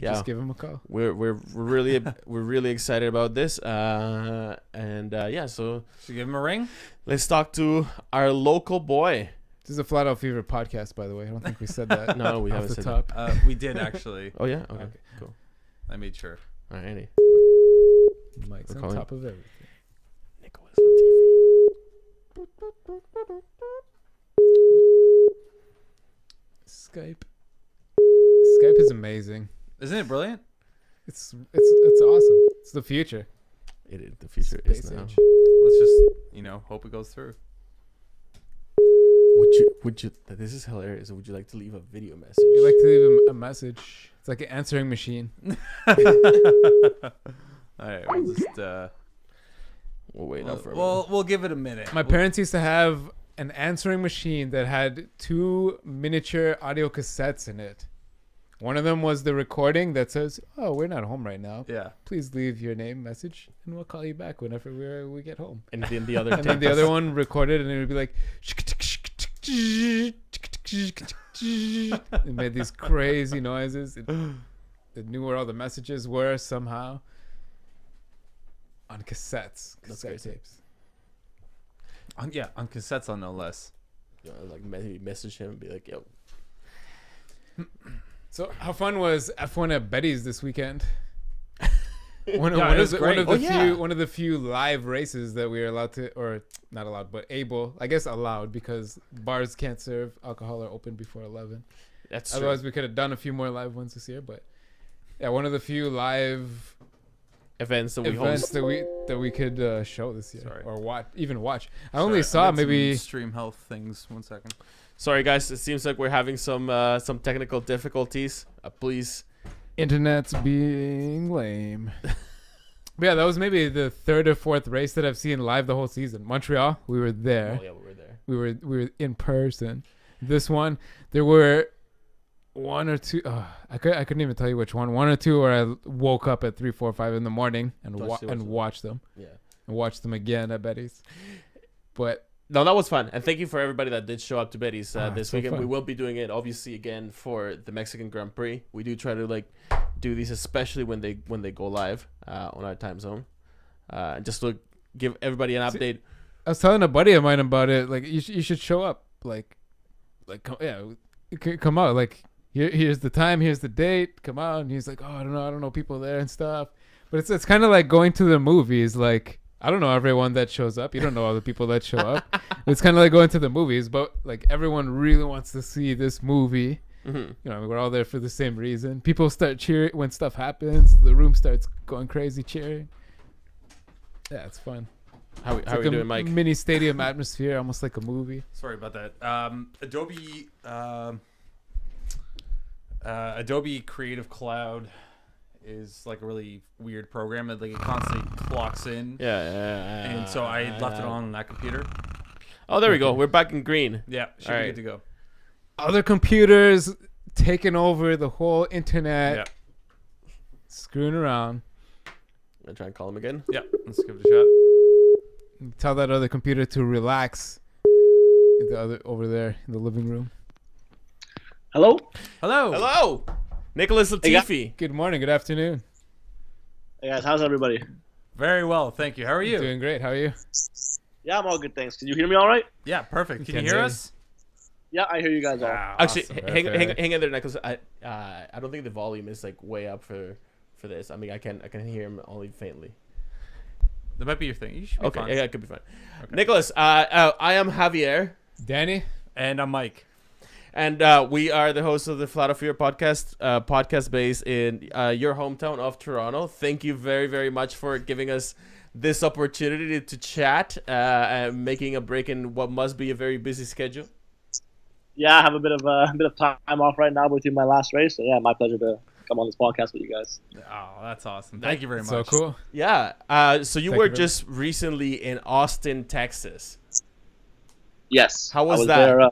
yeah, Just give him a call. we're we're we're really we're really excited about this. Uh, and uh, yeah, so Should give him a ring? let's talk to our local boy. This is a Flat Out Fever podcast, by the way. I don't think we said that. No, we haven't said top. Uh, we did actually. Oh yeah, okay, Okay. cool. I made sure. Alrighty, Mike's We're on calling- top of everything. Nicholas on TV. Skype. Skype is amazing. Isn't it brilliant? It's it's it's awesome. It's the future. TV. It is the future is Space now. age. Let's just, you know, hope it goes through. Would you would you? This is hilarious. Would you like to leave a video message? You like to leave him a message? It's like an answering machine. All right, we'll just uh, We'll wait we'll, up for a we'll, we'll give it a minute. My We'll- parents used to have an answering machine that had two miniature audio cassettes in it. One of them was the recording that says, "Oh, we're not home right now. Yeah. Please leave your name, message, and we'll call you back whenever we uh, we get home." And then the other And then the other one recorded, and it would be like, it made these crazy noises. It, it knew where all the messages were somehow on cassettes, That's cassette crazy. tapes. On, yeah, on cassettes on no less. you know, like maybe message him and be like, "Yo, So, how fun was F1 at Betty's this weekend? One, Yeah, one of the, one of the Oh, few yeah. one of the few live races that we are allowed to, or not allowed, but able, I guess allowed because bars can't serve alcohol or open before eleven. that's true." Otherwise, we could have done a few more live ones this year. But yeah, one of the few live events that we events host. that we that we could uh, show this year Sorry. or watch, even watch. I Sorry, only saw maybe stream health things. One second. Sorry, guys. It seems like we're having some uh, some technical difficulties. Uh, please. internet's being lame. but yeah, that was maybe the third or fourth race that I've seen live the whole season. Montreal, we were there. Oh yeah, we were there. We were we were in person. This one, there were one or two. Uh, I could I couldn't even tell you which one. One or two where I woke up at three, four, five in the morning and wa- and watched them Yeah. and watched them again at Betty's. But No, that was fun, and thank you for everybody that did show up to Betty's uh, Ah, this so weekend. We will be doing it obviously again for the Mexican Grand Prix. We do try to like do these, especially when they when they go live uh, on our time zone, uh, and just to give everybody an See- update. I was telling a buddy of mine about it. Like you, sh- you should show up. Like, like come, yeah, c- come out. Like here, here's the time. Here's the date. Come out. And he's like, oh, I don't know. I don't know people there and stuff. But it's it's kind of like going to the movies. Like I don't know everyone that shows up. You don't know all the people that show up. it's kind of like going to the movies, but like everyone really wants to see this movie. Mhm. You know, we're all there for the same reason. People start cheering when stuff happens. The room starts going crazy cheering. Yeah, it's fun. How we, how like we doing, Mike? Mini stadium atmosphere, almost like a movie. Sorry about that. Um, Adobe, um, uh, Adobe Creative Cloud is like a really weird program that like it constantly clocks in, Yeah, yeah, yeah, and so I left it on that computer. Oh, there we go. We're back in green. Yeah, should All be right. good to go. Other computers taking over the whole internet, Yeah, screwing around. I'm gonna try and call him again. yeah. Let's give it a shot. Tell that other computer to relax. The other over there in the living room. Hello? Hello. Hello, Nicholas Hey, guys. Latifi. Good morning, good afternoon. Hey guys, how's everybody? Very well, thank you. How are you? Doing great. How are you? Yeah, I'm all good, thanks. Can you hear me all right? Yeah, perfect. Can you can hear hear us? Yeah, I hear you guys all. Actually, awesome. hang, Okay. hang, hang in there, Nicholas. I uh, I don't think the volume is like way up for for this. I mean, I can I can hear him only faintly. that might be your thing. You should be Okay, fine. yeah, it could be fine. Nicholas, uh, uh, I am Javier, Danny? And I'm Mike. And uh, we are the hosts of the Flat Out Fever podcast, uh, podcast based in uh, your hometown of Toronto. Thank you very, very much for giving us this opportunity to chat uh, and making a break in what must be a very busy schedule. Yeah, I have a bit of uh, a bit of time off right now between my last race. So yeah, my pleasure to come on this podcast with you guys. Oh, that's awesome. Thank you very much. So cool. Yeah. Uh, so you Thank were you very just recently in Austin, Texas. Yes. How I was that? uh,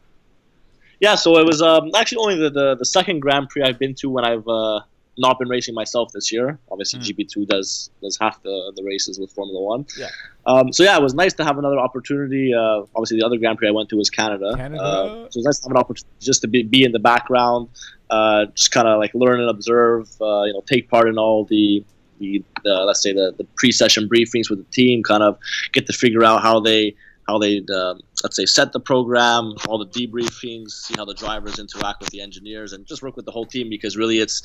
yeah, so it was um, actually only the, the the second Grand Prix I've been to when I've uh, not been racing myself this year. Obviously, Mm. GP2 does does half the, the races with Formula One. Yeah. Um, so yeah, it was nice to have another opportunity. Uh, obviously, the other Grand Prix I went to was Canada. Canada. Uh, so it was nice to have an opportunity just to be, be in the background, uh, just kind of like learn and observe. Uh, you know, take part in all the the, the let's say the, the pre-session briefings with the team. Kind of get to figure out how they how they um, let's say set the program, all the debriefings, see how the drivers interact with the engineers, and just work with the whole team because really it's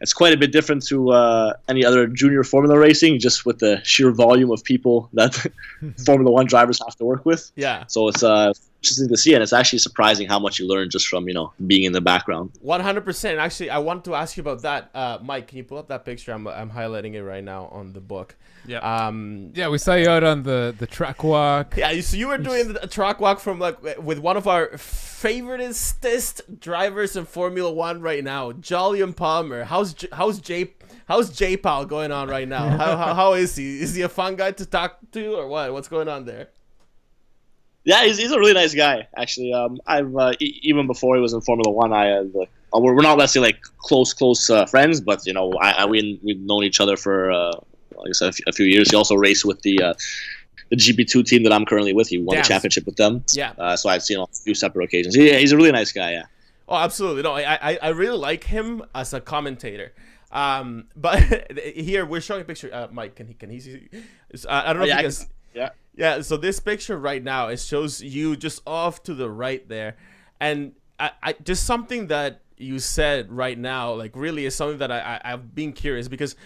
it's quite a bit different to uh, any other junior Formula racing, just with the sheer volume of people that Formula One drivers have to work with. Yeah. So it's uh, interesting to see, and it's actually surprising how much you learn just from you know being in the background. One hundred percent. Actually, I want to ask you about that, uh, Mike. Can you pull up that picture? I'm I'm highlighting it right now on the book. Yeah. Um, Yeah, we saw you out on the the track walk. yeah. you- So you were doing a track walk from like with one of our favoriteest drivers in Formula One right now, Jolyon Palmer. How's J- how's J how's J Pal going on right now? How, how how is he? Is he a fun guy to talk to or what? What's going on there? Yeah, he's, he's a really nice guy. Actually, um, I've uh, e- even before he was in Formula One, I uh, the, uh, we're, we're not let's say like close close uh, friends, but you know, I, I we we've known each other for uh, like I said, a few, years. He also raced with the uh, the GP2 team that I'm currently with. He won Damn. the championship with them. Yeah. Uh, so I've seen him on a few separate occasions. Yeah, he's a really nice guy. Yeah. Oh, absolutely. No, I, I, I really like him as a commentator. Um, but here we're showing a picture. Uh, Mike, can he can he see? I don't know Oh, yeah, if you can guys. Yeah. Yeah. So this picture right now it shows you just off to the right there, and I, I just something that you said right now, like really is something that I, I I've been curious because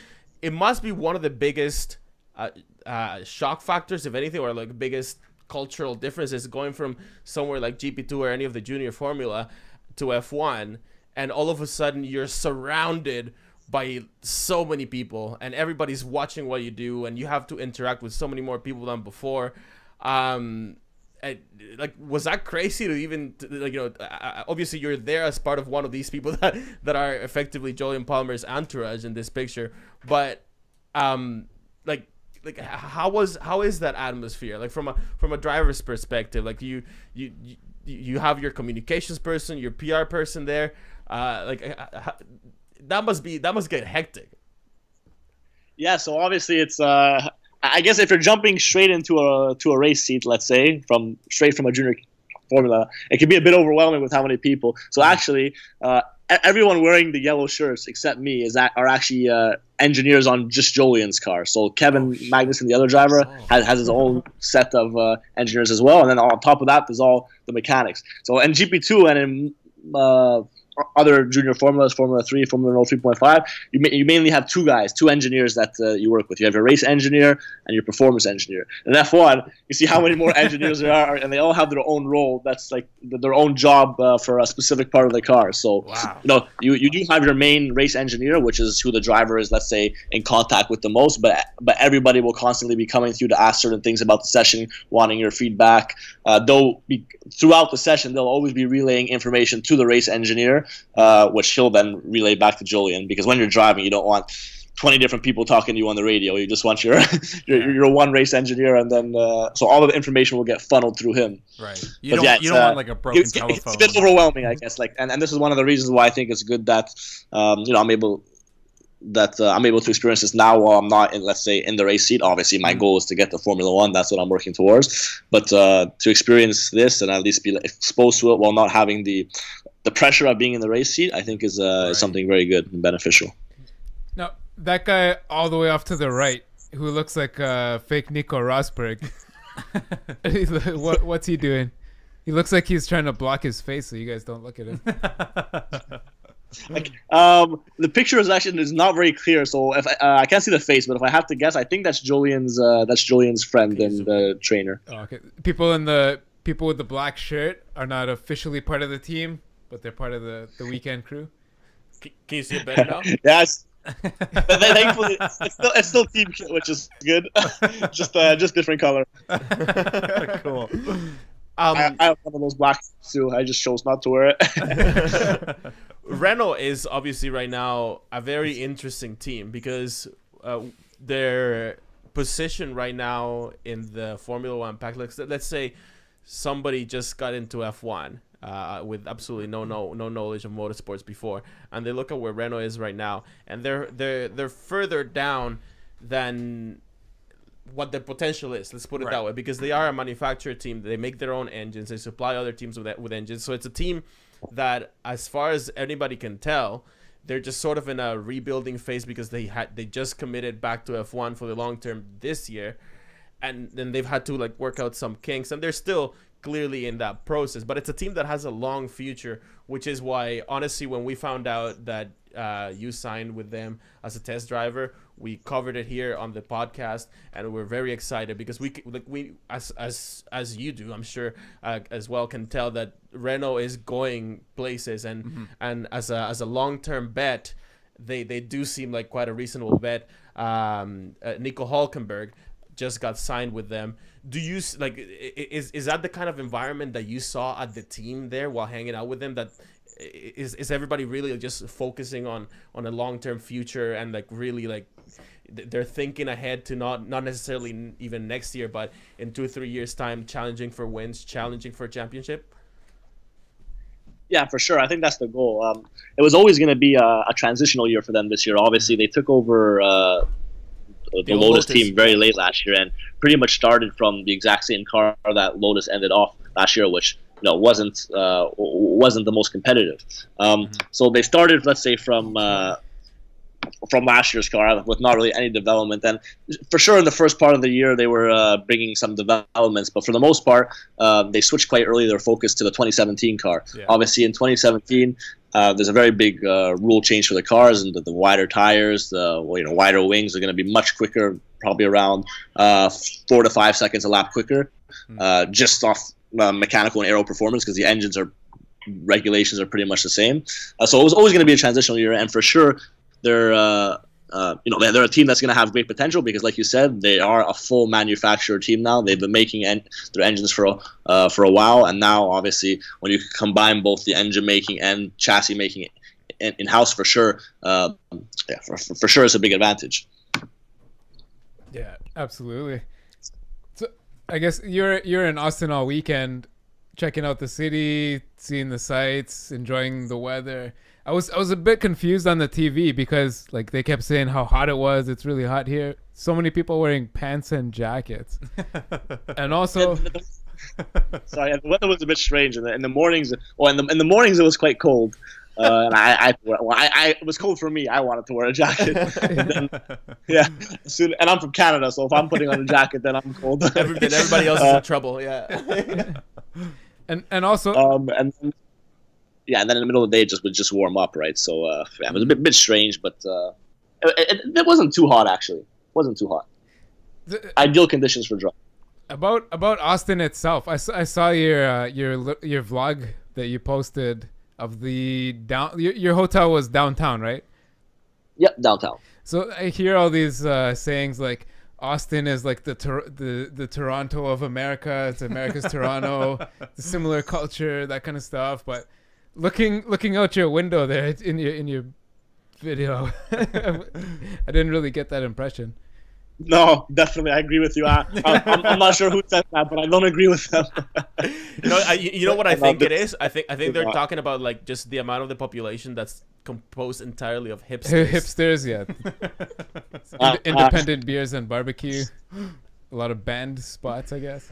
it must be one of the biggest uh, uh, shock factors, if anything, or like biggest cultural differences going from somewhere like GP2 or any of the junior formula to F1, and all of a sudden you're surrounded by so many people, and everybody's watching what you do, and you have to interact with so many more people than before. Um, and, like, was that crazy to even like you know? Obviously, you're there as part of one of these people that that are effectively Jolyon Palmer's entourage in this picture, but um, like like how was how is that atmosphere like from a from a driver's perspective like you you you, you have your communications person your pr person there uh like that must be that must get hectic Yeah, so obviously it's uh I guess if you're jumping straight into a to a race seat, let's say, from straight from a junior formula, it can be a bit overwhelming with how many people. So actually, uh, everyone wearing the yellow shirts except me is that are actually uh, engineers on just Jolyon's car. So Kevin Magnussen, the other driver, has, has his own set of uh, engineers as well, and then on top of that, there's all the mechanics. So in GP2 and in uh, other junior formulas, Formula 3, Formula Renault 3.5, you, ma- you mainly have two guys, two engineers that uh, you work with. You have your race engineer and your performance engineer. In F1, you see how many more engineers there are, and they all have their own role. That's like their own job uh, for a specific part of the car. So, Wow. you know, you, you do have your main race engineer, which is who the driver is, let's say, in contact with the most, but but everybody will constantly be coming through to ask certain things about the session, wanting your feedback. Uh, though be, throughout the session, they'll always be relaying information to the race engineer, uh, which he'll then relay back to Jolyon. Because when you're driving, you don't want 20 different people talking to you on the radio. You just want your your, your one race engineer, and then uh, so all of the information will get funneled through him. Right. You But don't yeah, you don't uh, want like a broken It- telephone. it's a bit overwhelming, I guess. Like, and, and this is one of the reasons why I think it's good that um, you know I'm able that uh, I'm able to experience this now while I'm not in, let's say, in the race seat. Obviously, my goal is to get to Formula One. That's what I'm working towards. But uh, to experience this and at least be exposed to it while not having the the pressure of being in the race seat, I think is, uh, Right. something very good and beneficial. No, that guy all the way off to the right, who looks like uh, fake Nico Rosberg. What, what's he doing? He looks like he's trying to block his face so you guys don't look at him. Um, the picture is actually is not very clear, so if I, uh, I can't see the face, but if I have to guess, I think that's Jolyon's uh, that's Jolyon's friend and uh, trainer. Oh, okay. People in the people with the black shirt are not officially part of the team, but they're part of the, the weekend crew. C- can you see it better now Yes. but then thankfully, it's still, it's still team kit, which is good. just uh, just different color. cool. um I, I have one of those black too. I just chose not to wear it. Renault is obviously right now a very interesting team because uh, their position right now in the Formula One pack. Let's let's say somebody just got into F1 uh, with absolutely no no no knowledge of motorsports before, and they look at where Renault is right now, and they're they're they're further down than what the potential is. Let's put it Right. that way, because they are a manufacturer team. They make their own engines. They supply other teams with with engines. So it's a team that, as far as anybody can tell, they're just sort of in a rebuilding phase because they had they just committed back to F1 for the long term this year, and then they've had to like work out some kinks, and they're still clearly in that process. But it's a team that has a long future, which is why honestly, when we found out that uh, you signed with them as a test driver, we covered it here on the podcast, and we're very excited because we like we as as as you do, I'm sure uh, as well can tell that Renault is going places, and and as a as a long term bet, they they do seem like quite a reasonable bet. Um, uh, Nico Hulkenberg just got signed with them. Do you like is is that the kind of environment that you saw at the team there while hanging out with them? That is is is everybody really just focusing on on a long term future and like really like they're thinking ahead to not not necessarily even next year, but in two three years time, challenging for wins, challenging for a championship. Yeah, for sure. I think that's the goal. Um, it was always going to be a, a transitional year for them this year. Obviously, they took over uh, the, The Lotus, Lotus. team very late last year and pretty much started from the exact same car that Lotus ended off last year, which you know wasn't uh, wasn't the most competitive. Um, So they started, let's say, from uh, from last year's car with not really any development. And for sure, in the first part of the year, they were uh, bringing some developments, but for the most part, uh, they switched quite early their focus to the 2017 car. Yeah. Obviously, in 2017, uh, there's a very big uh, rule change for the cars, and the, the wider tires, the well, you know wider wings are going to be much quicker, probably around uh, four to five seconds a lap quicker, uh, just off uh, mechanical and aero performance because the engines are regulations are pretty much the same. Uh, so it was always going to be a transitional year, and for sure, they're uh, uh, you know they're, a team that's going to have great potential because, like you said, they are a full manufacturer team now. They've been making en- their engines for a, uh, for a while, and now obviously when you combine both the engine making and chassis making in, house, for sure, uh, yeah, for, for, for sure, it's a big advantage. Yeah, absolutely. So I guess you're you're in Austin all weekend, checking out the city, seeing the sights, enjoying the weather. I was I was a bit confused on the TV because like they kept saying how hot it was. It's really hot here. So many people wearing pants and jackets, and also Sorry, the weather was a bit strange in the, in the mornings. Well, in the in the mornings it was quite cold, uh, and I, I, well, I, I it was cold for me. I wanted to wear a jacket. And then, yeah, soon, and I'm from Canada, so if I'm putting on a jacket, then I'm cold. Every, then everybody else is Uh, in trouble. Yeah. And and also um, and then- yeah, and then in the middle of the day, it just would just warm up, right? So uh, yeah, it was a bit bit strange, but uh, it, it, it wasn't too hot actually. It wasn't too hot. the, Ideal conditions for driving. about about Austin itself. I saw, I saw your uh, your your vlog that you posted of the down. Your, your hotel was downtown, right? Yep, downtown. So I hear all these uh, sayings like Austin is like the Tor- the the Toronto of America. It's America's Toronto. Similar culture, that kind of stuff. But looking looking out your window there it's in your in your video, I didn't really get that impression. No, definitely, I agree with you. I, I, I'm, I'm not sure who said that, but I don't agree with them. You know, I, you know what I I think it it. is. I think I think they're talking about like just the amount of the population that's composed entirely of hipsters. Hipsters, yeah. Uh, Ind- independent beers and barbecue. A lot of band spots, I guess.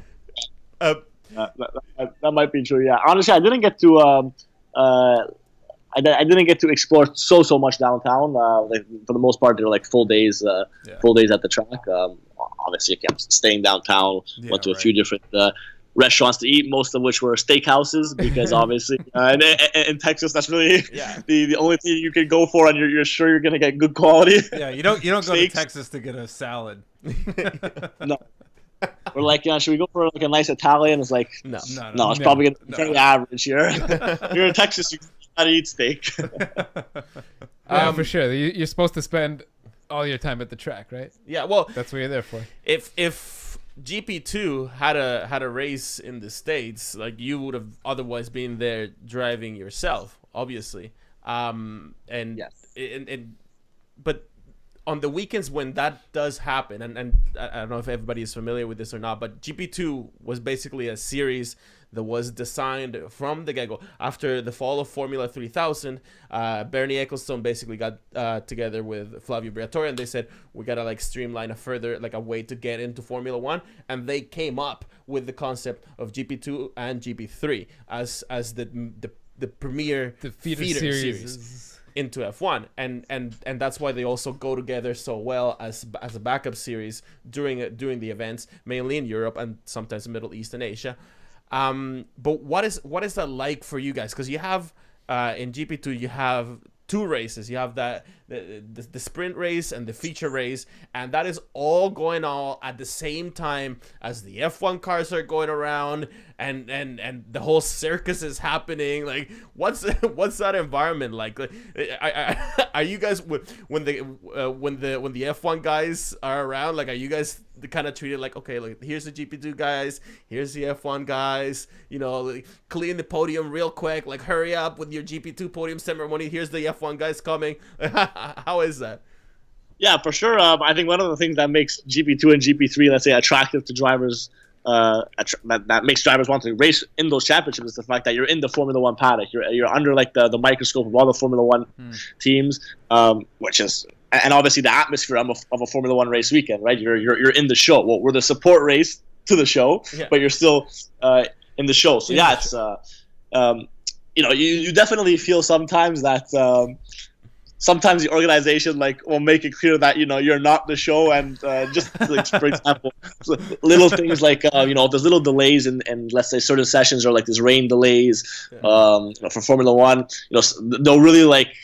Uh, Uh, that, that, that might be true. Yeah, honestly, I didn't get to. Um, uh, I, I didn't get to explore so so much downtown. Uh, like, for the most part, they were like full days, uh, Yeah. full days at the track. Um, obviously, I kept staying downtown. Yeah, went to a right. few different uh, restaurants to eat, most of which were steakhouses, because obviously uh, in, in, in Texas, that's really Yeah. the, the only thing you can go for, and you're, you're sure you're gonna get good quality. Yeah, you don't you don't go to Texas to get a salad. no. We're like, yeah, should we go for like a nice Italian? It's like, no. No, no, it's No. probably gonna be No. average here. you're in Texas, you gotta eat steak. Yeah, Um, for sure. You, you're supposed to spend all your time at the track, right? Yeah. Well, That's what you're there for. if if GP two had a had a race in the states, like you would have otherwise been there driving yourself, obviously. Um, and Yes. and, and but on the weekends when that does happen, and, and I I don't know if everybody is familiar with this or not, but GP2 was basically a series that was designed from the get go. After the fall of Formula 3000, uh, Bernie Ecclestone basically got uh, together with Flavio Briatore and they said, we gotta like streamline a further, like a way to get into Formula 1. And they came up with the concept of GP2 and GP3 as, as the, the, the premier The feeder, feeder series. series into F1 and and and that's why they also go together so well as as a backup series during during the events mainly in Europe and sometimes Middle East and Asia um but what is what is that like for you guys? Because you have uh in GP2 you have two races. You have that the, the, sprint race and the feature race and that is all going on at the same time as the F1 cars are going around and and and the whole circus is happening. Like what's what's that environment like, like I, are you guys when the uh, when the when the F1 guys are around like are you guys kind of treated like okay like here's the GP2 guys here's the F1 guys you know like, clean the podium real quick like hurry up with your GP2 podium ceremony here's the F1 guys coming how is that Yeah, for sure. Um, I think one of the things that makes GP2 and GP3, let's say, attractive to drivers, uh, that, that makes drivers want to race in those championships is the fact that you're in the Formula One paddock. You're you're under like the, the microscope of all the Formula One teams, um, which is and obviously the atmosphere of a, of a Formula One race weekend, right? You're you're, you're in the show. Well, we're the support race to the show, Yeah. but you're still uh, in the show. So yeah, it's uh, um, you know you, you definitely feel sometimes that. Um, sometimes the organization like will make it clear that you know you're not the show and uh, just like for example little things like uh, you know there's little delays in, in let's say certain sessions or like there's rain delays um, you know, for formula one you know they'll really like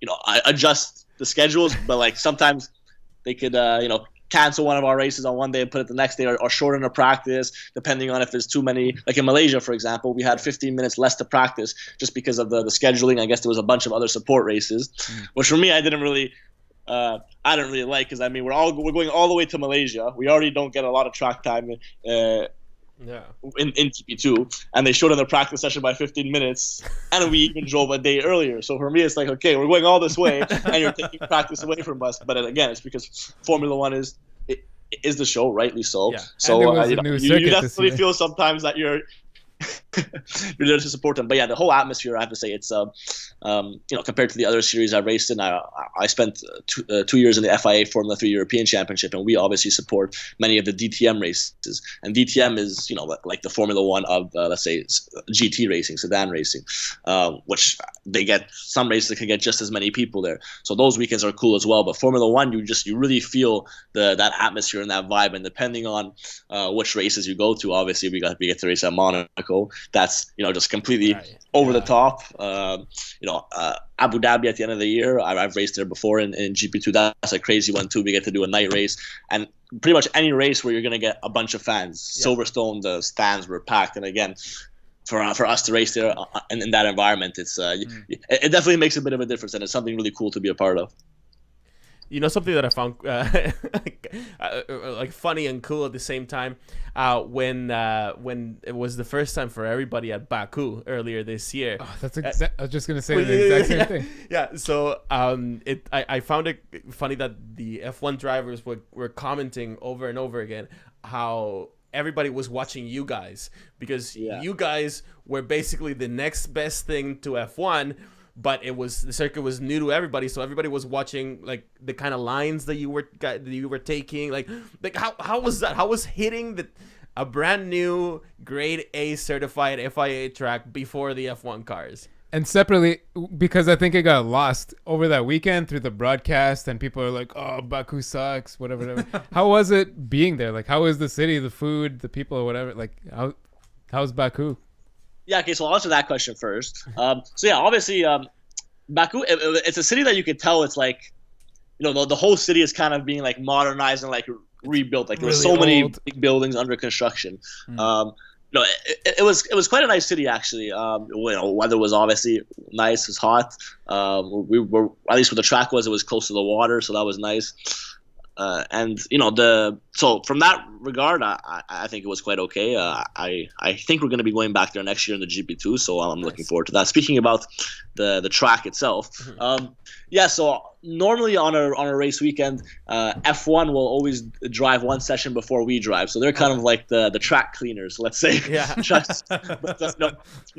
you know adjust the schedules but like sometimes they could uh, you know cancel one of our races on one day and put it the next day or, or shorten a practice depending on if there's too many. Like in malaysia for example we had 15 minutes less to practice just because of the, the scheduling. I guess there was a bunch of other support races which for me i didn't really uh, I didn't really like because I mean we're all we're going all the way to Malaysia. We already don't get a lot of track time uh, yeah in in GP2, and they shortened the practice session by 15 minutes, and we even drove a day earlier. So for me, it's like okay, we're going all this way, and you're taking practice away from us. But again, it's because Formula One is is the show, rightly so. Yeah. So uh, you, know, you, you definitely feel sometimes that you're you're there to support them. But yeah, the whole atmosphere, I have to say, it's uh, um, you know compared to the other series I raced in, I I spent uh, two, uh, two years in the FIA Formula Three European Championship, and we obviously support many of the DTM races. And DTM is you know like- the Formula One of uh, let's say GT racing, sedan racing, um, which they get some races that can get just as many people there. So those weekends are cool as well. But Formula One, you just you really feel the that atmosphere and that vibe, and depending on uh, which races you go to, obviously we got we get to race at Monaco. That's you know just completely Right. over the top. Um, you know, uh, Abu Dhabi at the end of the year, I, I've raced there before in, in GP2. That's a crazy one too. We get to do a night race, and pretty much any race where you're gonna get a bunch of fans. Yeah. Silverstone, the stands were packed, and again. For, uh, for us to race there uh, in, in that environment, it's uh, Mm. it, it definitely makes a bit of a difference, and it's something really cool to be a part of. You know something that I found uh, uh, like funny and cool at the same time uh, when uh, when it was the first time for everybody at Baku earlier this year. Oh, that's exa- I was just gonna say Well, the yeah, exact same yeah, thing. Yeah. So um, it I, I found it funny that the F1 drivers were, were commenting over and over again how everybody was watching you guys because Yeah. you guys were basically the next best thing to F1 but it was the circuit was new to everybody so everybody was watching like the kind of lines that you were that you were taking like like how, how was that how was hitting the a brand new grade A certified FIA track before the F1 cars And separately, because I think it got lost over that weekend through the broadcast, and people are like, "Oh, Baku sucks," whatever. whatever. how was it being there? Like, how was the city, the food, the people, or whatever? Like, how how's Baku? Yeah, okay, so I'll answer that question first. Um, so yeah, obviously, um, Baku, it, it- it's a city that you could tell it's like, you know, the, the whole city is kind of being like modernized and like rebuilt. Like there's really so many big buildings under construction. Hmm. Um, no, it, it, it was it was quite a nice city actually. Um, you know, weather was obviously nice. It was hot. Um, we were at least where the track was, it was close to the water, so that was nice. Uh, and you know the so from that regard, I, I, think it was quite okay. Uh, I I think we're going to be going back there next year in the GP2, so I'm looking forward to that. Speaking about the the track itself, um, yeah. So normally on a on a race weekend, uh, F1 will always drive one session before we drive, so they're kind of like the the track cleaners, let's say. Yeah. But, uh, no,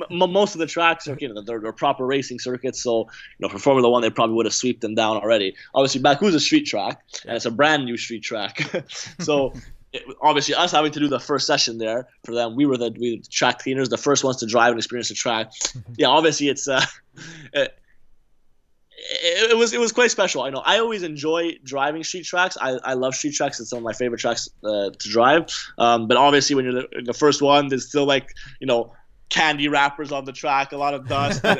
m- most of the tracks are you know they're, they're proper racing circuits, so you know for Formula One they probably would have swept them down already. Obviously, Baku's a street track, and it's a brand new street track, so. It, obviously, us having to do the first session there for them, we were the, we the track cleaners, the first ones to drive and experience the track. Yeah, obviously, it's uh, it, it, it was it was quite special. I know I always enjoy driving street tracks. I, I love street tracks. It's some of my favorite tracks uh, to drive. Um, but obviously, when you're the, the first one, there's still like you know candy wrappers on the track, a lot of dust.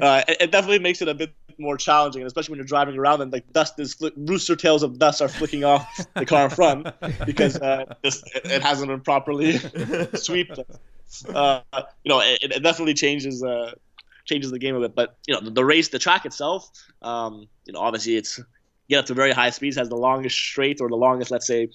uh, it, it definitely makes it a bit more challenging, especially when you're driving around and like dust is fl- rooster tails of dust are flicking off the car in front because uh, this, it, it hasn't been properly swept. Uh, you know, it, it definitely changes. Uh, changes the game a bit. But you know, the, the race, the track itself, um, you know, obviously it's get up to very high speeds, has the longest straight or the longest, let's say,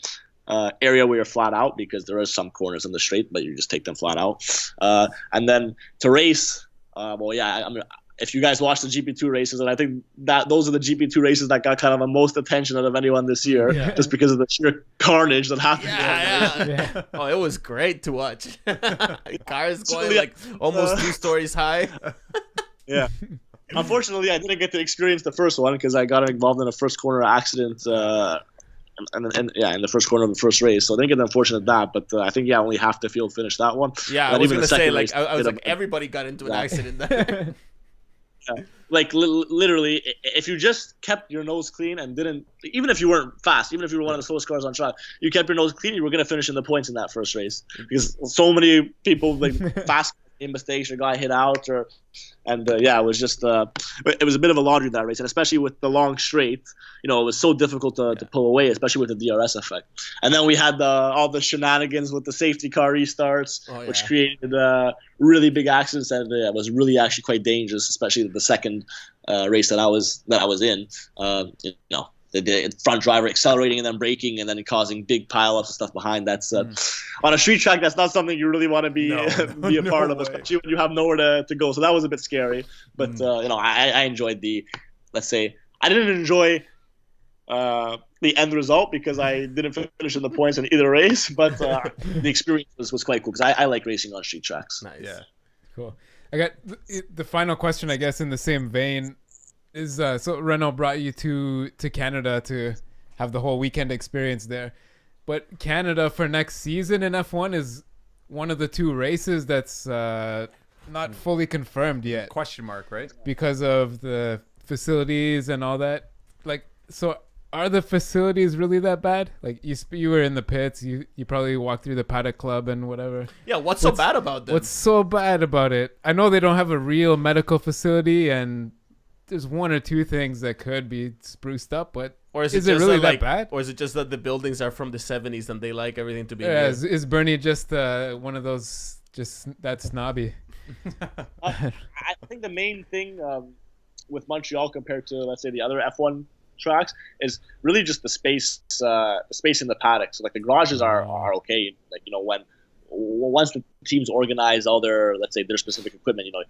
uh, area where you're flat out because there are some corners in the straight, but you just take them flat out. Uh, and then to race, uh, well, yeah, I, I mean. If you guys watch the GP2 races, and I think that those are the GP2 races that got kind of the most attention out of anyone this year, Yeah. just because of the sheer carnage that happened. Yeah, yeah. Yeah. Oh, it was great to watch. Cars going like almost uh, two stories high. Yeah. Unfortunately, I didn't get to experience the first one because I got involved in a first corner accident. Uh, and, and, and yeah, in the first corner of the first race, so I think it's get the unfortunate that. But uh, I think yeah, only half the field finished that one. Yeah, I was even gonna the say second like I, I was did a- like everybody got into an Yeah. accident. There. like li- literally, if you just kept your nose clean and didn't, even if you weren't fast, even if you were one of the slowest cars on track, you kept your nose clean, you were gonna finish in the points in that first race because so many people like fast made mistakes or got hit out or and uh, yeah it was just uh, it was a bit of a laundry that race and especially with the long straight you know it was so difficult to, to pull away especially with the drs effect. And then we had the all the shenanigans with the safety car restarts Oh, which created uh, really big accidents and uh, was really actually quite dangerous especially the second uh, race that i was that i was in uh, you know the, the front driver accelerating and then braking and then causing big pileups and stuff behind that's uh, on a street track that's not something you really want to be Mm. No, be a no part of especially when you have nowhere to, to go so that was a bit scary but Mm. uh, you know I, I enjoyed the let's say i didn't enjoy uh, the end result because I didn't finish in the points in either race, but uh, the experience was, was quite cool because I, I like racing on street tracks. nice. Yeah. Cool. I got the, the final question, I guess, in the same vein is uh, so Renault brought you to to Canada to have the whole weekend experience there, but Canada for next season in F1 is one of the two races that's uh, not fully confirmed yet Question mark, right? because of the facilities and all that. Like, so are the facilities really that bad? Like, you sp- you were in the pits, you you probably walked through the paddock club and whatever. Yeah, what's, so bad about them? What's so bad about it? I know they don't have a real medical facility, and there's one or two things that could be spruced up, but or is it, is it just really that, that like, bad? Or is it just that the buildings are from the 70s and they like everything to be yeah, new? is, is Bernie just uh, one of those just that snobby? I think the main thing um, with Montreal compared to let's say the other F1 tracks is really just the space, uh, the space in the paddock. So like the garages are, are okay. Like you know when once the teams organize all their let's say their specific equipment, you know.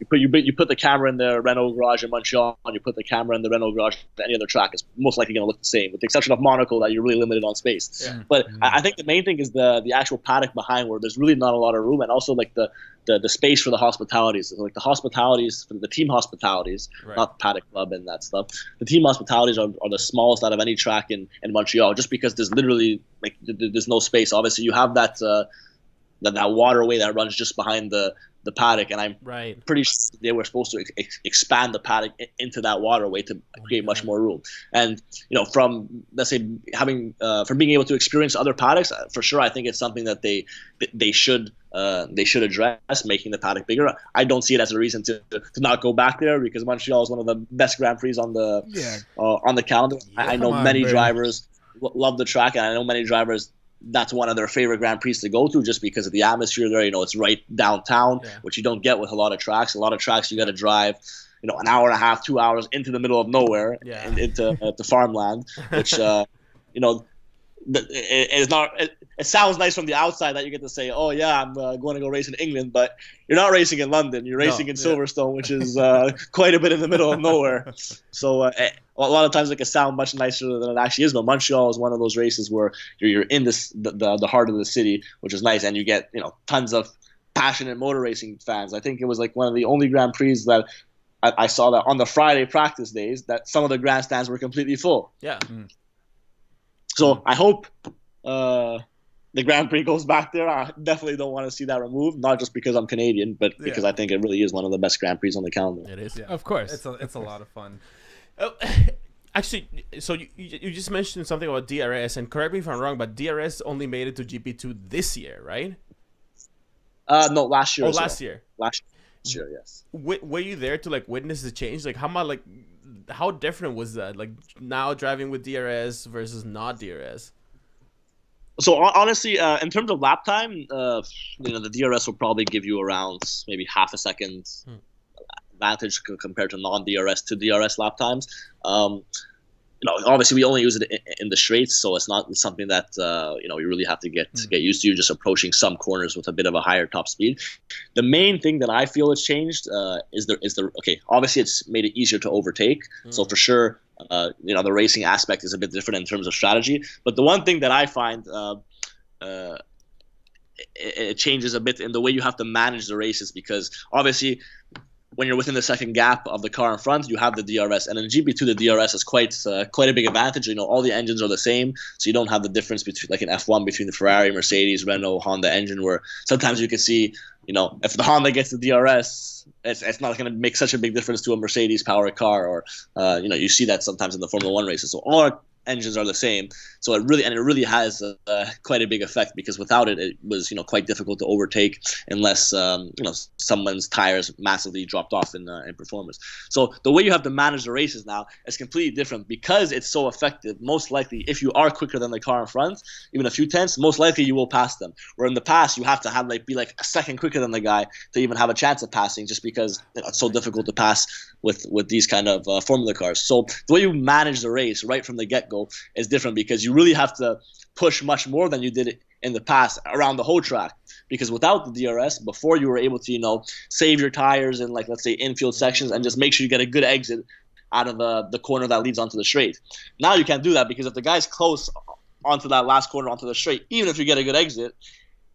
You put, you, put- you put the camera in the Renault garage in Montreal, and you put the camera in the Renault garage at any other track. It's most likely going to look the same, with the exception of Monaco, that you're really limited on space. Yeah. But I, I think the main thing is the the actual paddock behind, where there's really not a lot of room, and also like the the, the space for the hospitalities. So, like the hospitalities, for the team hospitalities, Right. not the paddock club and that stuff. The team hospitalities are, are the smallest out of any track in, in Montreal, just because there's literally like th- th- there's no space. Obviously, you have that uh, that that waterway that runs just behind the the paddock, and I'm right. pretty sure they were supposed to ex- ex- expand the paddock into that waterway to create much more room. And you know, from let's say having uh, from being able to experience other paddocks, uh, for sure, I think it's something that they they should uh, they should address, making the paddock bigger. I don't see it as a reason to, to not go back there because Montreal is one of the best Grand Prix on the Yeah, uh, on the calendar. I, I know on, many Bernie. drivers love the track, and I know many drivers. That's one of their favorite Grand Prix to go to, just because of the atmosphere there. You know, it's right downtown, Yeah. which you don't get with a lot of tracks. A lot of tracks you got to drive, you know, an hour and a half, two hours into the middle of nowhere, Yeah. and into uh, farmland, which uh, you know. Th- it, it's not. It, it sounds nice from the outside that you get to say, "Oh yeah, I'm uh, going to go race in England," but you're not racing in London. You're racing in yeah. Silverstone, which is uh, quite a bit in the middle of nowhere. So uh, eh, a lot of times it can sound much nicer than it actually is. But Montreal is one of those races where you're, you're in this the, the the heart of the city, which is nice, and you get you know tons of passionate motor racing fans. I think it was like one of the only Grand Prix that I, I saw that on the Friday practice days that some of the grandstands were completely full. Yeah. So I hope uh, the Grand Prix goes back there. I definitely don't want to see that removed, not just because I'm Canadian, but because Yeah. I think it really is one of the best Grand Prix on the calendar. It is. Yeah. Of course. It's a it's a lot of fun. Oh, actually, so you, you you just mentioned something about DRS, and correct me if I'm wrong, but DRS only made it to GP2 this year, right? Uh, no, last year. Oh, as well. last year. Last year, yes. W- were you there to like witness the change? Like, how much, like, how different was that? Like, now driving with DRS versus not DRS. So honestly, uh, in terms of lap time, uh, you know, the DRS will probably give you around maybe half a second Hmm. advantage compared to non-DRS to DRS lap times. Um, you know, obviously we only use it in, in the straights, so it's not something that uh, you know you really have to get Hmm. get used to. You're just approaching some corners with a bit of a higher top speed. The main thing that I feel has changed uh, is the is the okay. Obviously, it's made it easier to overtake. So for sure, uh, you know, the racing aspect is a bit different in terms of strategy. But the one thing that I find uh, uh, it changes a bit in the way you have to manage the races because obviously when you're within the second gap of the car in front, you have the DRS, and in GP2 the DRS is quite uh, quite a big advantage. You know, all the engines are the same, so you don't have the difference between like in F1 between the Ferrari, Mercedes, Renault, Honda engine, where sometimes you can see, you know, if the Honda gets the DRS, it's, it's not going to make such a big difference to a Mercedes powered car, or uh, you know, you see that sometimes in the Formula One races. So all our engines are the same, so it really and it really has uh, quite a big effect because without it, it was you know quite difficult to overtake unless um, you know someone's tires massively dropped off in uh, in performance. So the way you have to manage the races now is completely different because it's so effective. Most likely, if you are quicker than the car in front, even a few tenths, most likely you will pass them. Where in the past, you have to have like be like a second quicker than the guy to even have a chance of passing, just because you know, it's so difficult to pass with with these kind of uh, formula cars. So the way you manage the race right from the get go is different because you really have to push much more than you did in the past around the whole track. Because without the DRS, before you were able to you know save your tires in like let's say infield sections and just make sure you get a good exit out of the, the corner that leads onto the straight. Now you can't do that because if the guy's close onto that last corner onto the straight, even if you get a good exit,